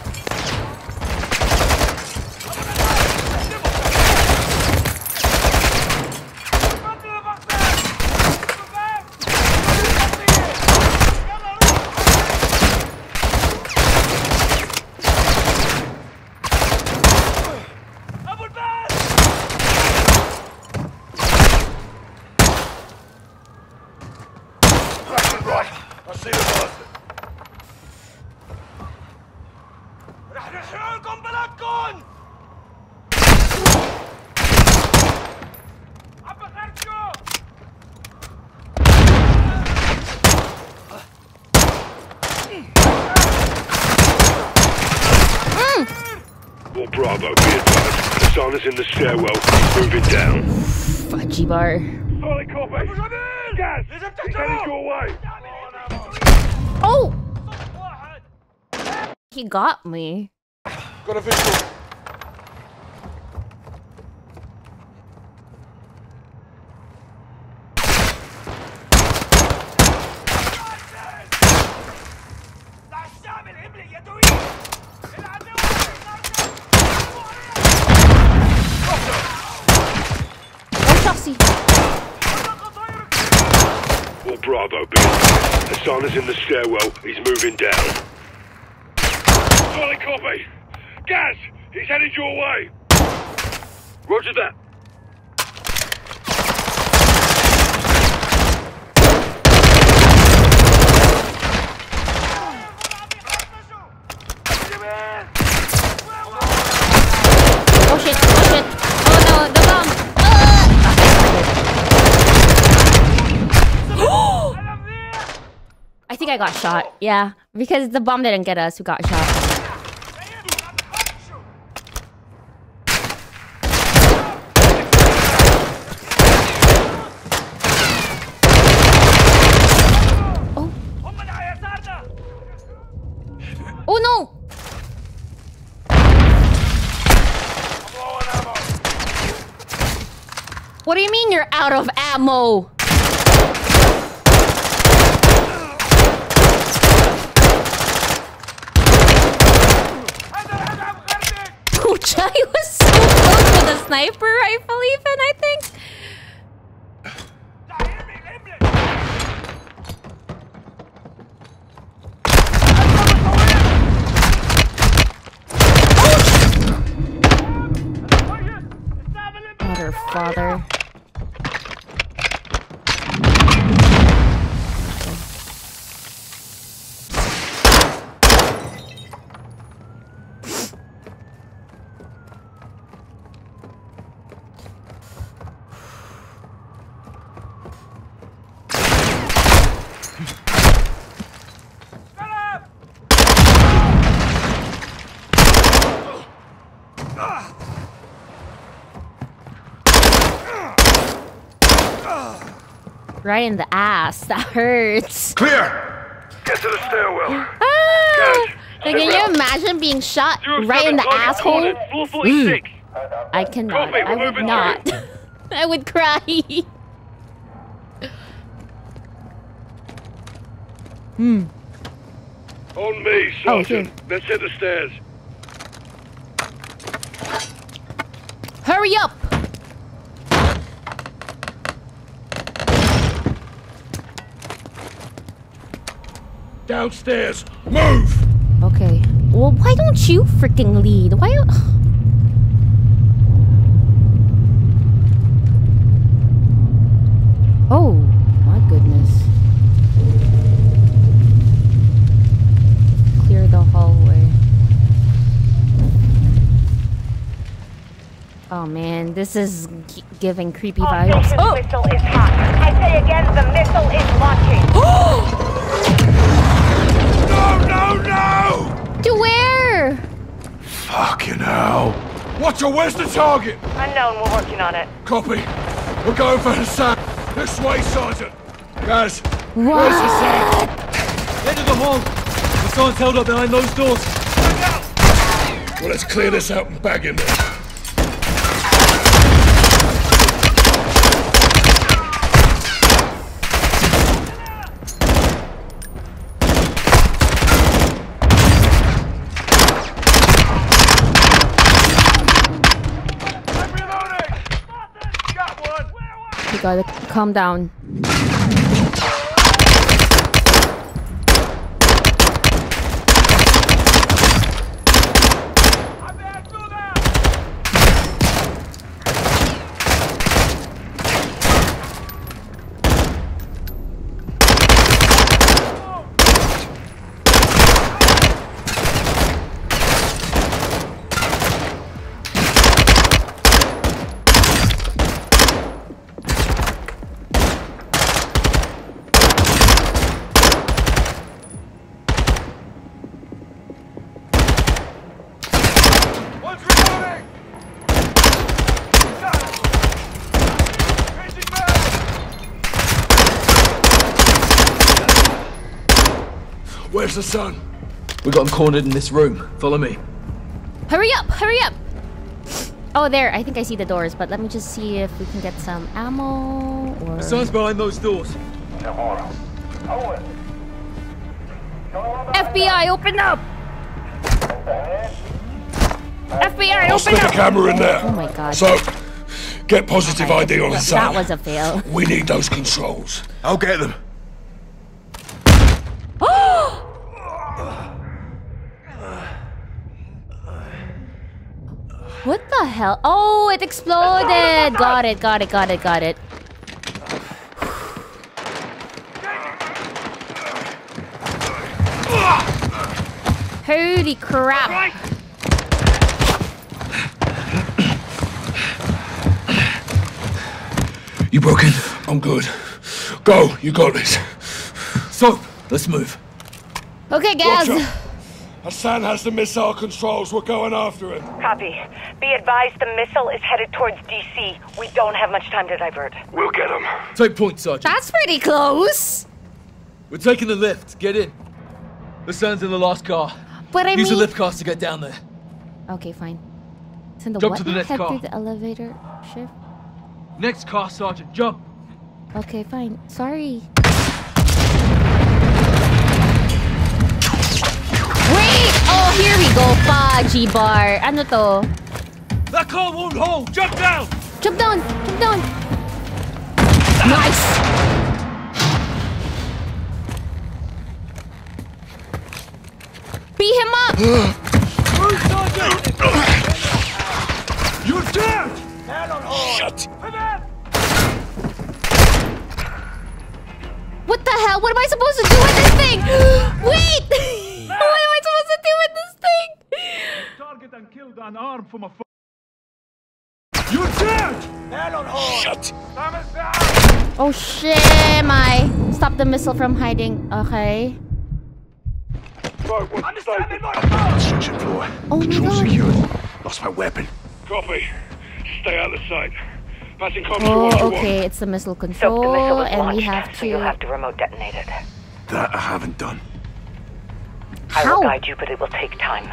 Right, I see the bastard. All Bravo, be advised. Hassan is in the stairwell. He's moving down. Fudgy bar. Solid copy. Gaz, he's headed your way. Oh! He got me. Got a visual. Oh, Chelsea. All Bravo, be advised. Hassan is in the stairwell. He's moving down. Solid copy. Gaz, he's headed your way. Roger that. Oh shit, oh shit. Oh no, the bomb. Ah! I got shot. Yeah, because the bomb didn't get us. We got shot. Oh. oh no! What do you mean you're out of ammo? He was so close with a sniper rifle even, I think. Father. Right in the ass. That hurts. Clear. Get to the stairwell. Ah! Like, can you imagine being shot right in the asshole? Mm. I cannot. Copy, I would not. I would cry. hmm. On me, Oh, Sergeant. Let's hit the stairs. Hurry up! Downstairs. Move! Okay. Well, why don't you freaking lead? Why? Oh, my goodness. Clear the hallway. Oh man, this is giving creepy vibes. Station missile is hot. I say again, the missile is launching. No, no, no! To where? Fucking hell. Watcher, where's the target? Unknown, we're working on it. Copy. We're going for Hassan. This way, Sergeant. Guys, where's What? Hassan? End of the hall. Hassan's held up behind those doors. Well, let's clear this out and bag him there. Gotta calm down. Where's the sun? We got him cornered in this room. Follow me. Hurry up! Hurry up! Oh, there. I think I see the doors, but let me just see if we can get some ammo or. Hassan's behind those doors. FBI, open up! FBI, I'll open stick a up! camera in there. Oh my god. So, get positive ID on the side. that was a fail. We need those controls. I'll get them. What the hell? Oh, it exploded! Got it, got it, got it, got it. Holy crap! You broken? I'm good. Go, you got this. So, let's move. Okay, guys. Out. Hassan has the missile controls. We're going after him. Copy. Be advised the missile is headed towards DC. We don't have much time to divert. We'll get him. Take point, Sergeant. That's pretty close. We're taking the lift. Get in. Hassan's in the last car. But I Use the lift cars to get down there. Okay, fine. Send in the Jump what? to the next Head car. through the elevator shift. Next car, Sergeant. Jump. Okay, fine. Sorry. Oh, here we go. Faji bar. Ano to? That car won't hold! Jump down! Jump down! Jump down! Nice! Beat him up! You're dead! Shut. What the hell? What am I supposed to do with this thing? Wait! what am I supposed to do with this thing? Target and killed an arm from a You're dead! Shut. Oh shit, am I? Stop the missile from hiding. Okay. Right, what's the status? Construction floor. Oh my Control god. secured. Lost my weapon. Copy. Stay out of sight. Passing comms Oh, okay. It's the missile Soap, the control, missile is and we launched, have so you'll to. have to remote detonate it. That I haven't done. I How? will guide you, but it will take time.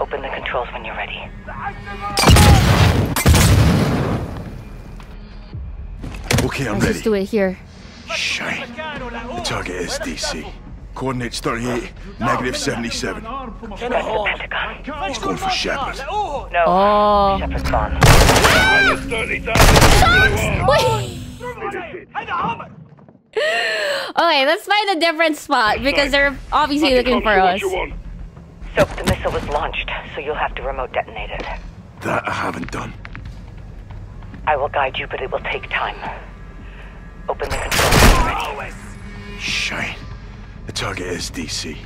Open the controls when you're ready. Okay, I'm Let's ready. just do it here. Shine. The target is DC. Coordinates 38, negative 77. That's the Pentagon. He's going for Shepherd. No, Oh. Shepherd's gone. There's 30,000 Wait. Okay, let's find a different spot because they're obviously looking for us. Soap, the missile was launched, so you'll have to remote detonate it. That I haven't done. I will guide you, but it will take time. Open the controls when you're ready. Shine. The target is DC.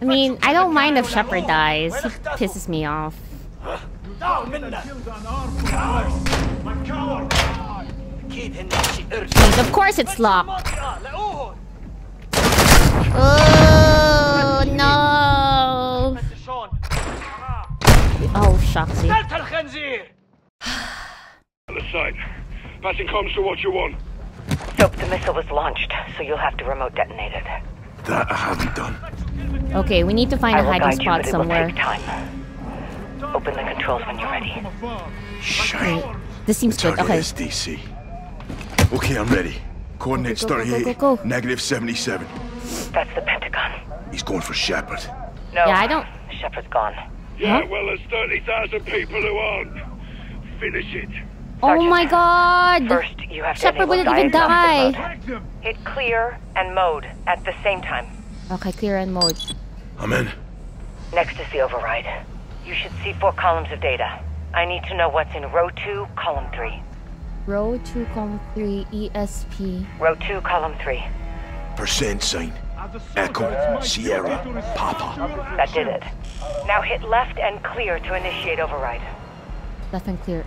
I mean, I don't mind if Shepherd dies. He pisses me off. Jeez, of course it's locked. Oh no! Oh, Shoxy. Out of sight. Passing comms to what you want. Soap, the missile was launched, so you'll have to remote detonate it. That I haven't done. Okay, we need to find I a hiding guide you, spot but it will somewhere. take time. Open the controls when you're ready. Shine. This seems The good. Okay. is DC. Okay, I'm ready. Coordinates Go, go, go, 38, go, go. negative 77. That's the Pentagon. He's going for Shepherd. No. Yeah, I don't- Shepherd's gone. Yeah, well, there's 30,000 people who aren't. finish it. Oh my god! First, you have to Shepherd wouldn't even die. Hit clear and mode at the same time. Okay, clear and mode. I'm in. Next is the override. You should see four columns of data. I need to know what's in row 2, column 3. Row 2, column 3, ESP. Row 2, column 3. Percent sign. Echo, Sierra, Papa. That did it. Now hit left and clear to initiate override. Left and clear.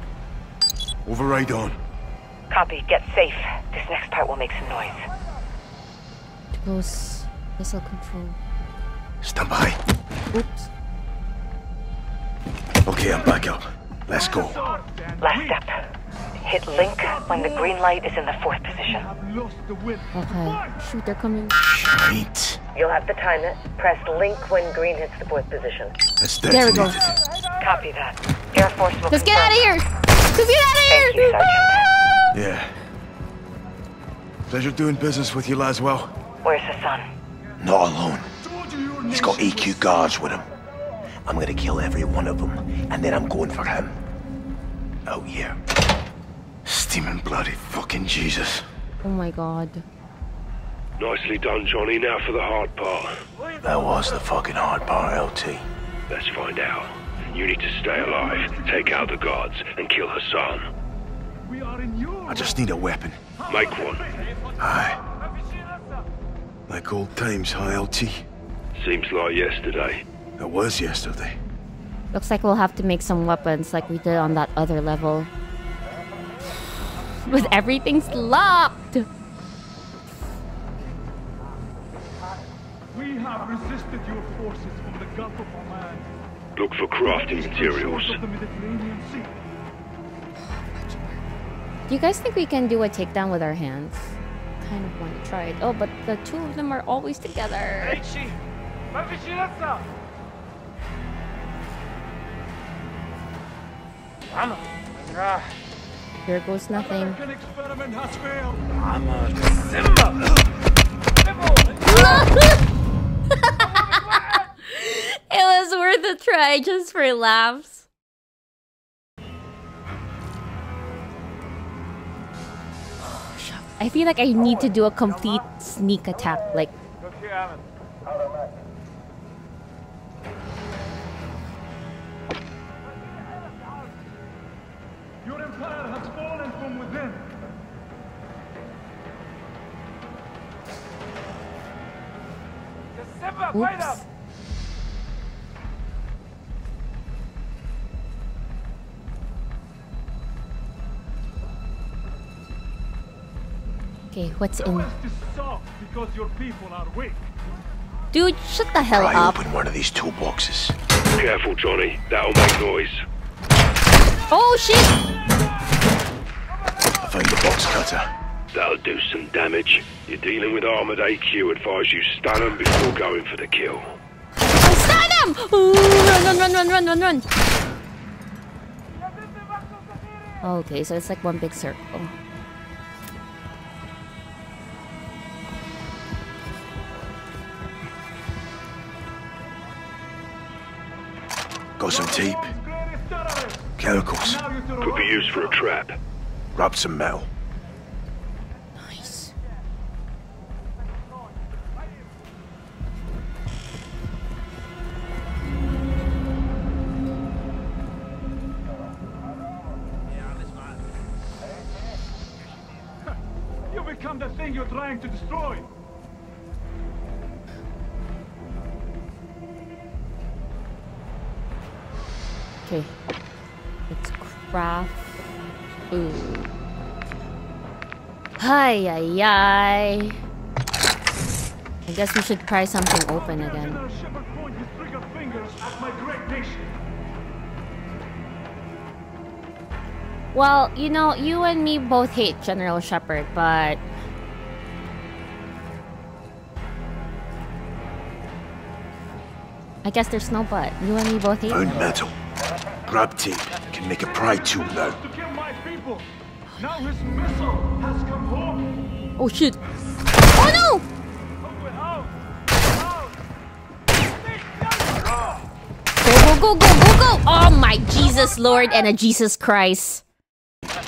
Override on. Copy. Get safe. This next part will make some noise. Close missile control. Stand by. Oops. Okay, I'm back up. Let's go. Last step. Hit link when the green light is in the fourth position. Okay. Shoot, they're coming. Right. You'll have to time it. Press link when green hits the fourth position. Let's There we go. Copy that. Air Force will Let's get out of here! Let's get out of here! Thank you, Sergeant. Yeah. Pleasure doing business with you, Laswell. Where's Hassan? Not alone. He's got AQ guards with him. I'm gonna kill every one of them, and then I'm going for him. Oh, out here. Steaming bloody fucking Jesus. Oh my god. Nicely done, Johnny. Now for the hard part. That was the fucking hard part, LT. Let's find out. You need to stay alive, take out the guards, and kill Hassan. We are in your I just need a weapon. Make one. Aye. Like old times, huh, LT? Seems like yesterday. It was yesterday. Looks like we'll have to make some weapons like we did on that other level. But everything's locked! We have resisted your forces from the Gulf of Oman Look for crafting materials. of the Mediterranean Sea. Do you guys think we can do a takedown with our hands? Kind of want to try it. Oh, but the two of them are always together. Here goes nothing. experiment has failed. I'm a Simba. it was worth a try just for laughs. I feel like I need to do a complete sneak attack. Like, Oops. up! okay, what's in? West because your people are weak. Dude, shut the hell Pry up. open one of these toolboxes. Careful, Johnny. That'll make noise. Oh shit! I found the box cutter. That'll do some damage. You're dealing with armored AQ. Advise you stun them before going for the kill. Stun him! Ooh, run, run, run, run, run, run, run. Okay, so it's like one big circle. Got some tape. Chemicals. Could be used for a trap. Grab some metal. Trying to destroy. Okay. Let's craft food. Hi, ay, ay. I guess we should pry something open again. General Shepherd point his trigger fingers at my great nation. Well, you know, you and me both hate General Shepherd, but I guess there's no but. You and me both hate Found him. metal. Grab tape. Can make a pry tool now. To kill my people. Now his missile has come home. Oh shit! Oh no! Go go go go go go! Oh my Jesus Lord and a Jesus Christ.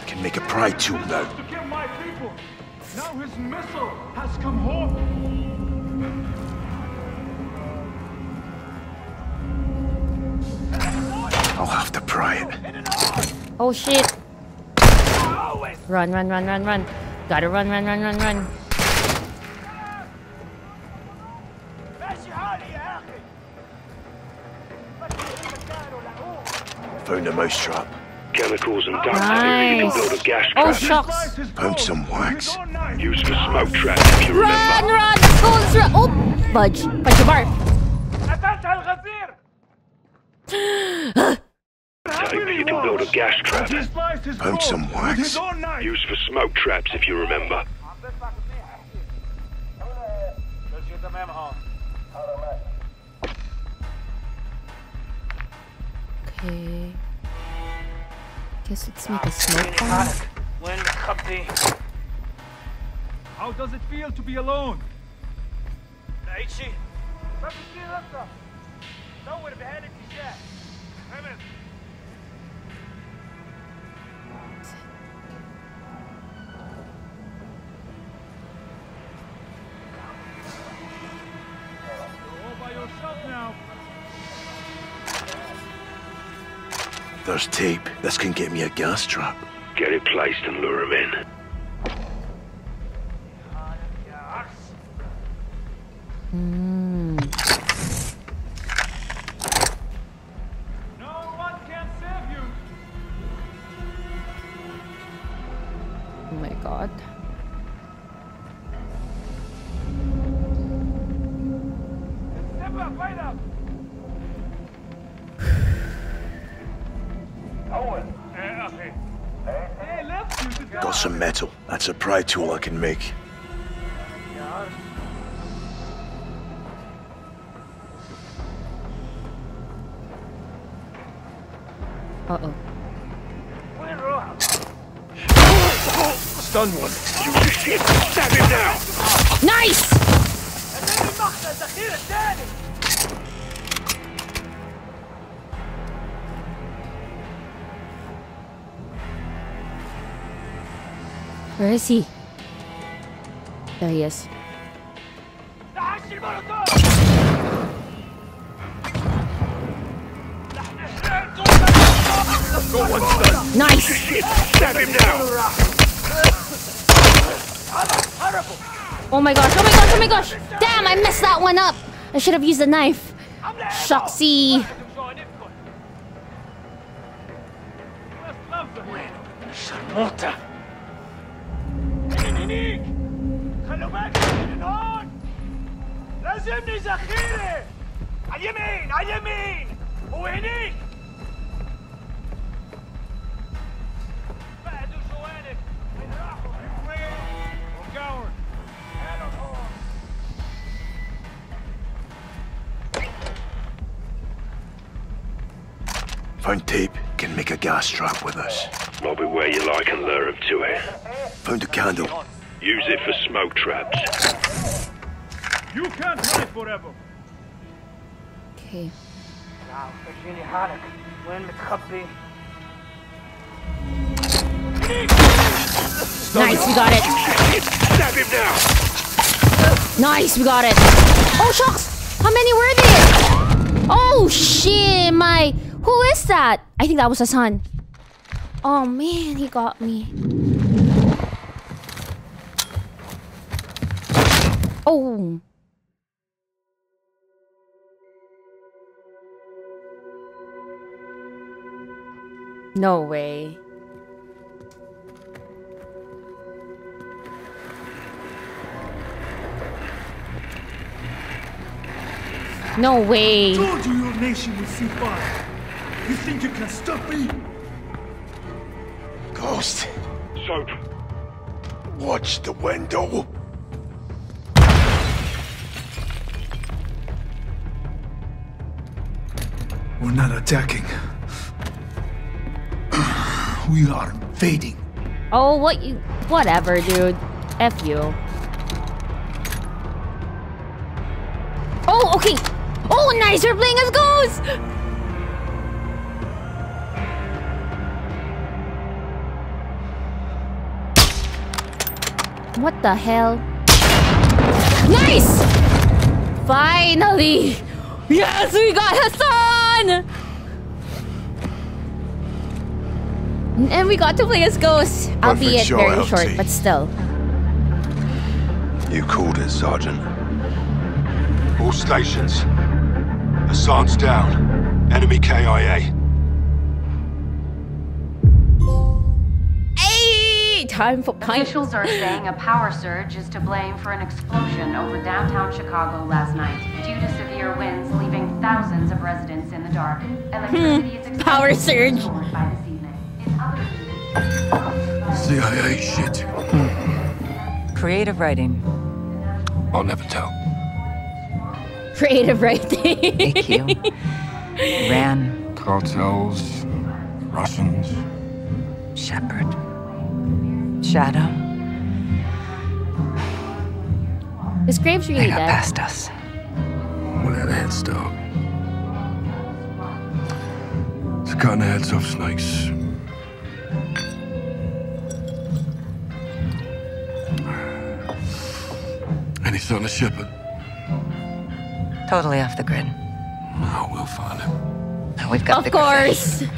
Can make a pride tool now. To kill my people. Now his missile has come home. Have to pry it. Oh shit. Run, run, run, run, run. Gotta run, run, run, run, run. Found a mousetrap. Chemicals and ducts. Maybe you can build a gas oh, trap. Oh shucks. Found some wax. Used for smoke traps, if you remember. Run, run, let's go, run. Oh, fudge. Fudge your barf. hoping for you to build a gas trap. Burn some wax. Used for smoke traps, if you remember. Okay. Guess let's make a smoke bomb. How does it feel to be alone? Naichi? Nowhere behind it is that. Amen. There's tape. This can get me a gas trap. Get it placed and lure him in. Mm. samurai tool I can make. Uh-oh. Stun one. You stab him down! Nice! Where is he? There he is. Nice! Stab him down! Oh my gosh, oh my gosh, oh my gosh! Damn, I messed that one up! I should have used a knife. Shoxy! it for smoke traps. You can't hide forever. Okay. Now, Virginia the. Nice, we got it. Stab him now. Nice, we got it. Oh shucks! How many were there? Oh shit, my who is that? I think that was Hassan. Oh man, he got me. Oh. No way. No way. I told you your nation would see fire you think you can stop me Ghost. Soap. Watch the window. We're not attacking. we are invading. Oh, what you. Whatever, dude. F you. Oh, okay. Oh, nice. You're playing as ghosts. What the hell? Nice! Finally! Yes, we got Hassan! And we got to play as Ghost, albeit very LT. short, but still. You called it, Sergeant. All stations. Hassan's down. Enemy KIA. Hey! Time for pint. Officials are saying a power surge is to blame for an explosion over downtown Chicago last night due to severe winds leaving thousands of residents in the dark. Electricity is expected Hmm. Power to be surge. restored by this evening. In other CIA shit. Creative writing. I'll never tell. Creative writing. AQ. Ran. Cartels, Russians. Shepherd. Shadow. Is Graves really They got dead? past us. We had a head start. It's cutting the heads off snakes. Any son of Shepherd? Totally off the grid. No, we'll find him. Now we've got Of bigger course. fish.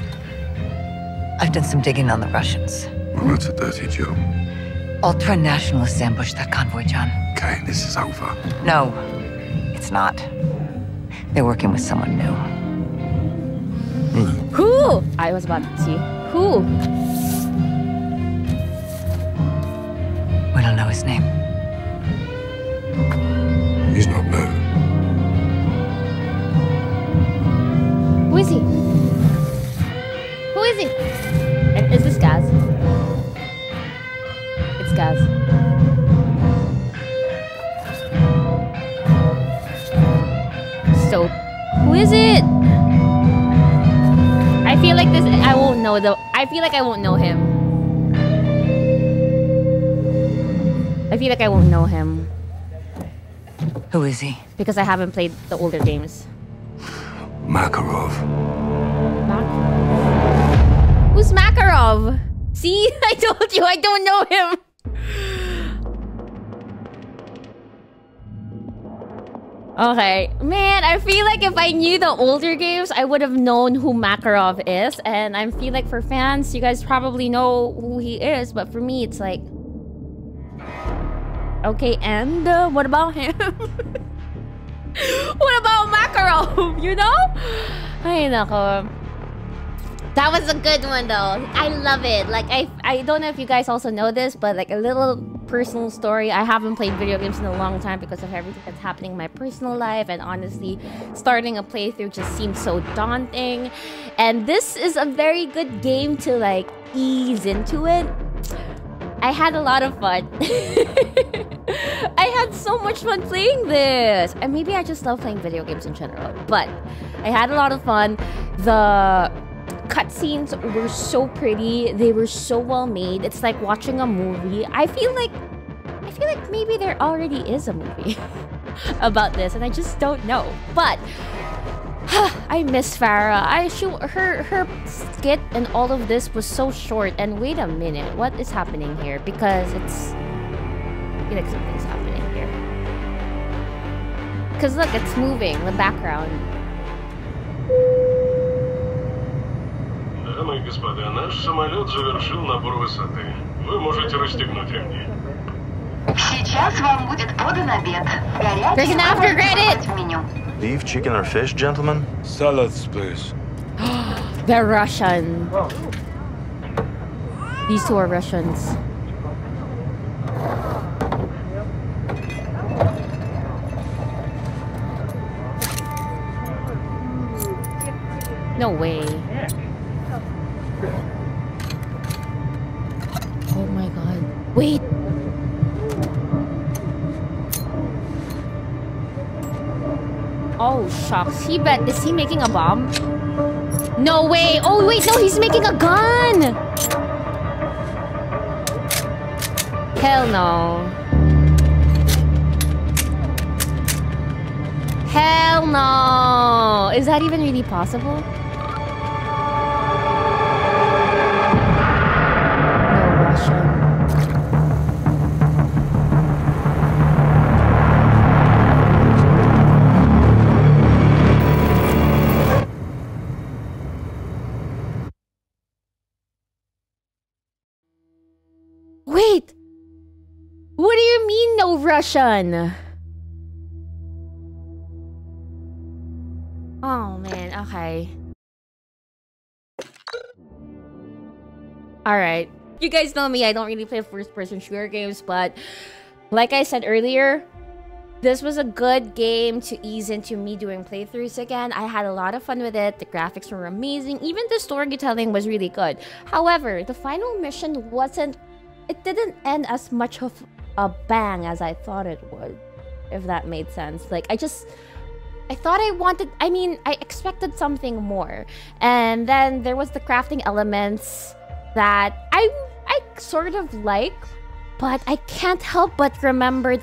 I've done some digging on the Russians. Well, that's a dirty job. Ultra nationalists ambushed that convoy, John. Okay, this is over. No, it's not. They're working with someone new. Who? I was about to see. Who? We don't know his name. He's not new. Who is he? Who is he? And Is this Gaz? It's Gaz. So, who is it? I feel like this. I won't know though. I feel like I won't know him. I feel like I won't know him Who is he? because I haven't played the older games. Makarov. Who's Makarov? See, I told you I don't know him. Okay, man, I feel like if I knew the older games, I would have known who Makarov is. And I feel like for fans, you guys probably know who he is. But for me, it's like, okay, and uh, what about him? what about Makarov? You know? Ay, nako. That was a good one though. I love it. Like I I don't know if you guys also know this, but like a little personal story. I haven't played video games in a long time because of everything that's happening in my personal life and honestly, starting a playthrough just seems so daunting. And this is a very good game to like ease into it. I had a lot of fun. I had so much fun playing this. And maybe I just love playing video games in general. But I had a lot of fun. The cutscenes were so pretty. They were so well made. It's like watching a movie. I feel like I feel like maybe there already is a movie about this and I just don't know. But I miss Farah. I she, her her skit and all of this was so short. And wait a minute, what is happening here? Because it's I feel like something's happening here. Cause look, it's moving. The background. Дамы и господа, наш самолет завершил набор высоты. Вы можете расстегнуть ремни. Сейчас вам будет подан обед. Горячий credit. в меню. Beef, chicken, or fish, gentlemen? Salads, please. They're Russian. These two are Russians. No way. Wait! Oh shucks. He bet is he making a bomb? No way! Oh wait, no, he's making a gun! Hell no. Hell no! Is that even really possible? Russian? Oh man, okay. Alright. You guys know me, I don't really play first person shooter games, but like I said earlier, this was a good game to ease into me doing playthroughs again. I had a lot of fun with it. The graphics were amazing. Even the storytelling was really good. However, the final mission wasn't... It didn't end as much of a bang as I thought it would. If that made sense. Like, I just... I thought I wanted... I mean, I expected something more. And then there was the crafting elements that I, I sort of like. But I can't help but remember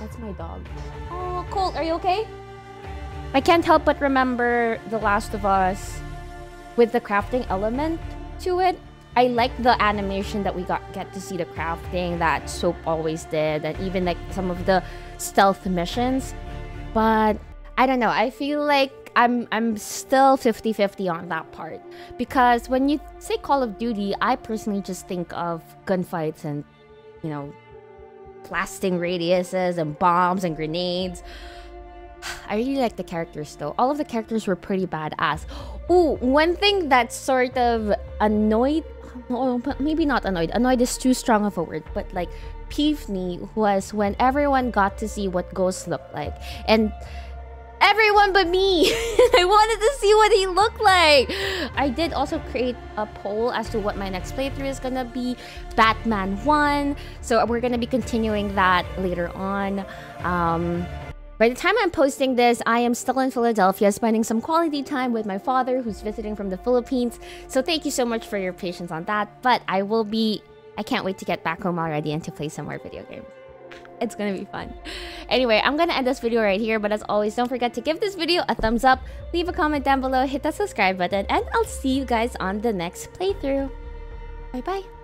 that's my dog. Oh, Colt, are you okay? I can't help but remember The Last of Us with the crafting element to it. I like the animation that we got get to see the crafting that Soap always did, and even like some of the stealth missions. But I don't know. I feel like I'm I'm still 50-50 on that part because when you say Call of Duty, I personally just think of gunfights and you know blasting radiuses and bombs and grenades. I really like the characters though. All of the characters were pretty badass. Ooh, one thing that sort of annoyed, oh, maybe not annoyed. Annoyed is too strong of a word, but like peeved me was when everyone got to see what Ghost looked like. And everyone but me. I wanted to see what he looked like. I did also create a poll as to what my next playthrough is gonna be. Batman 1. So we're gonna be continuing that later on. Um, by the time I'm posting this, I am still in Philadelphia spending some quality time with my father who's visiting from the Philippines. So thank you so much for your patience on that. But I will be, I can't wait to get back home already and to play some more video games. It's gonna be fun. Anyway, I'm gonna end this video right here, but as always, don't forget to give this video a thumbs up, leave a comment down below, hit that subscribe button, and I'll see you guys on the next playthrough. Bye bye.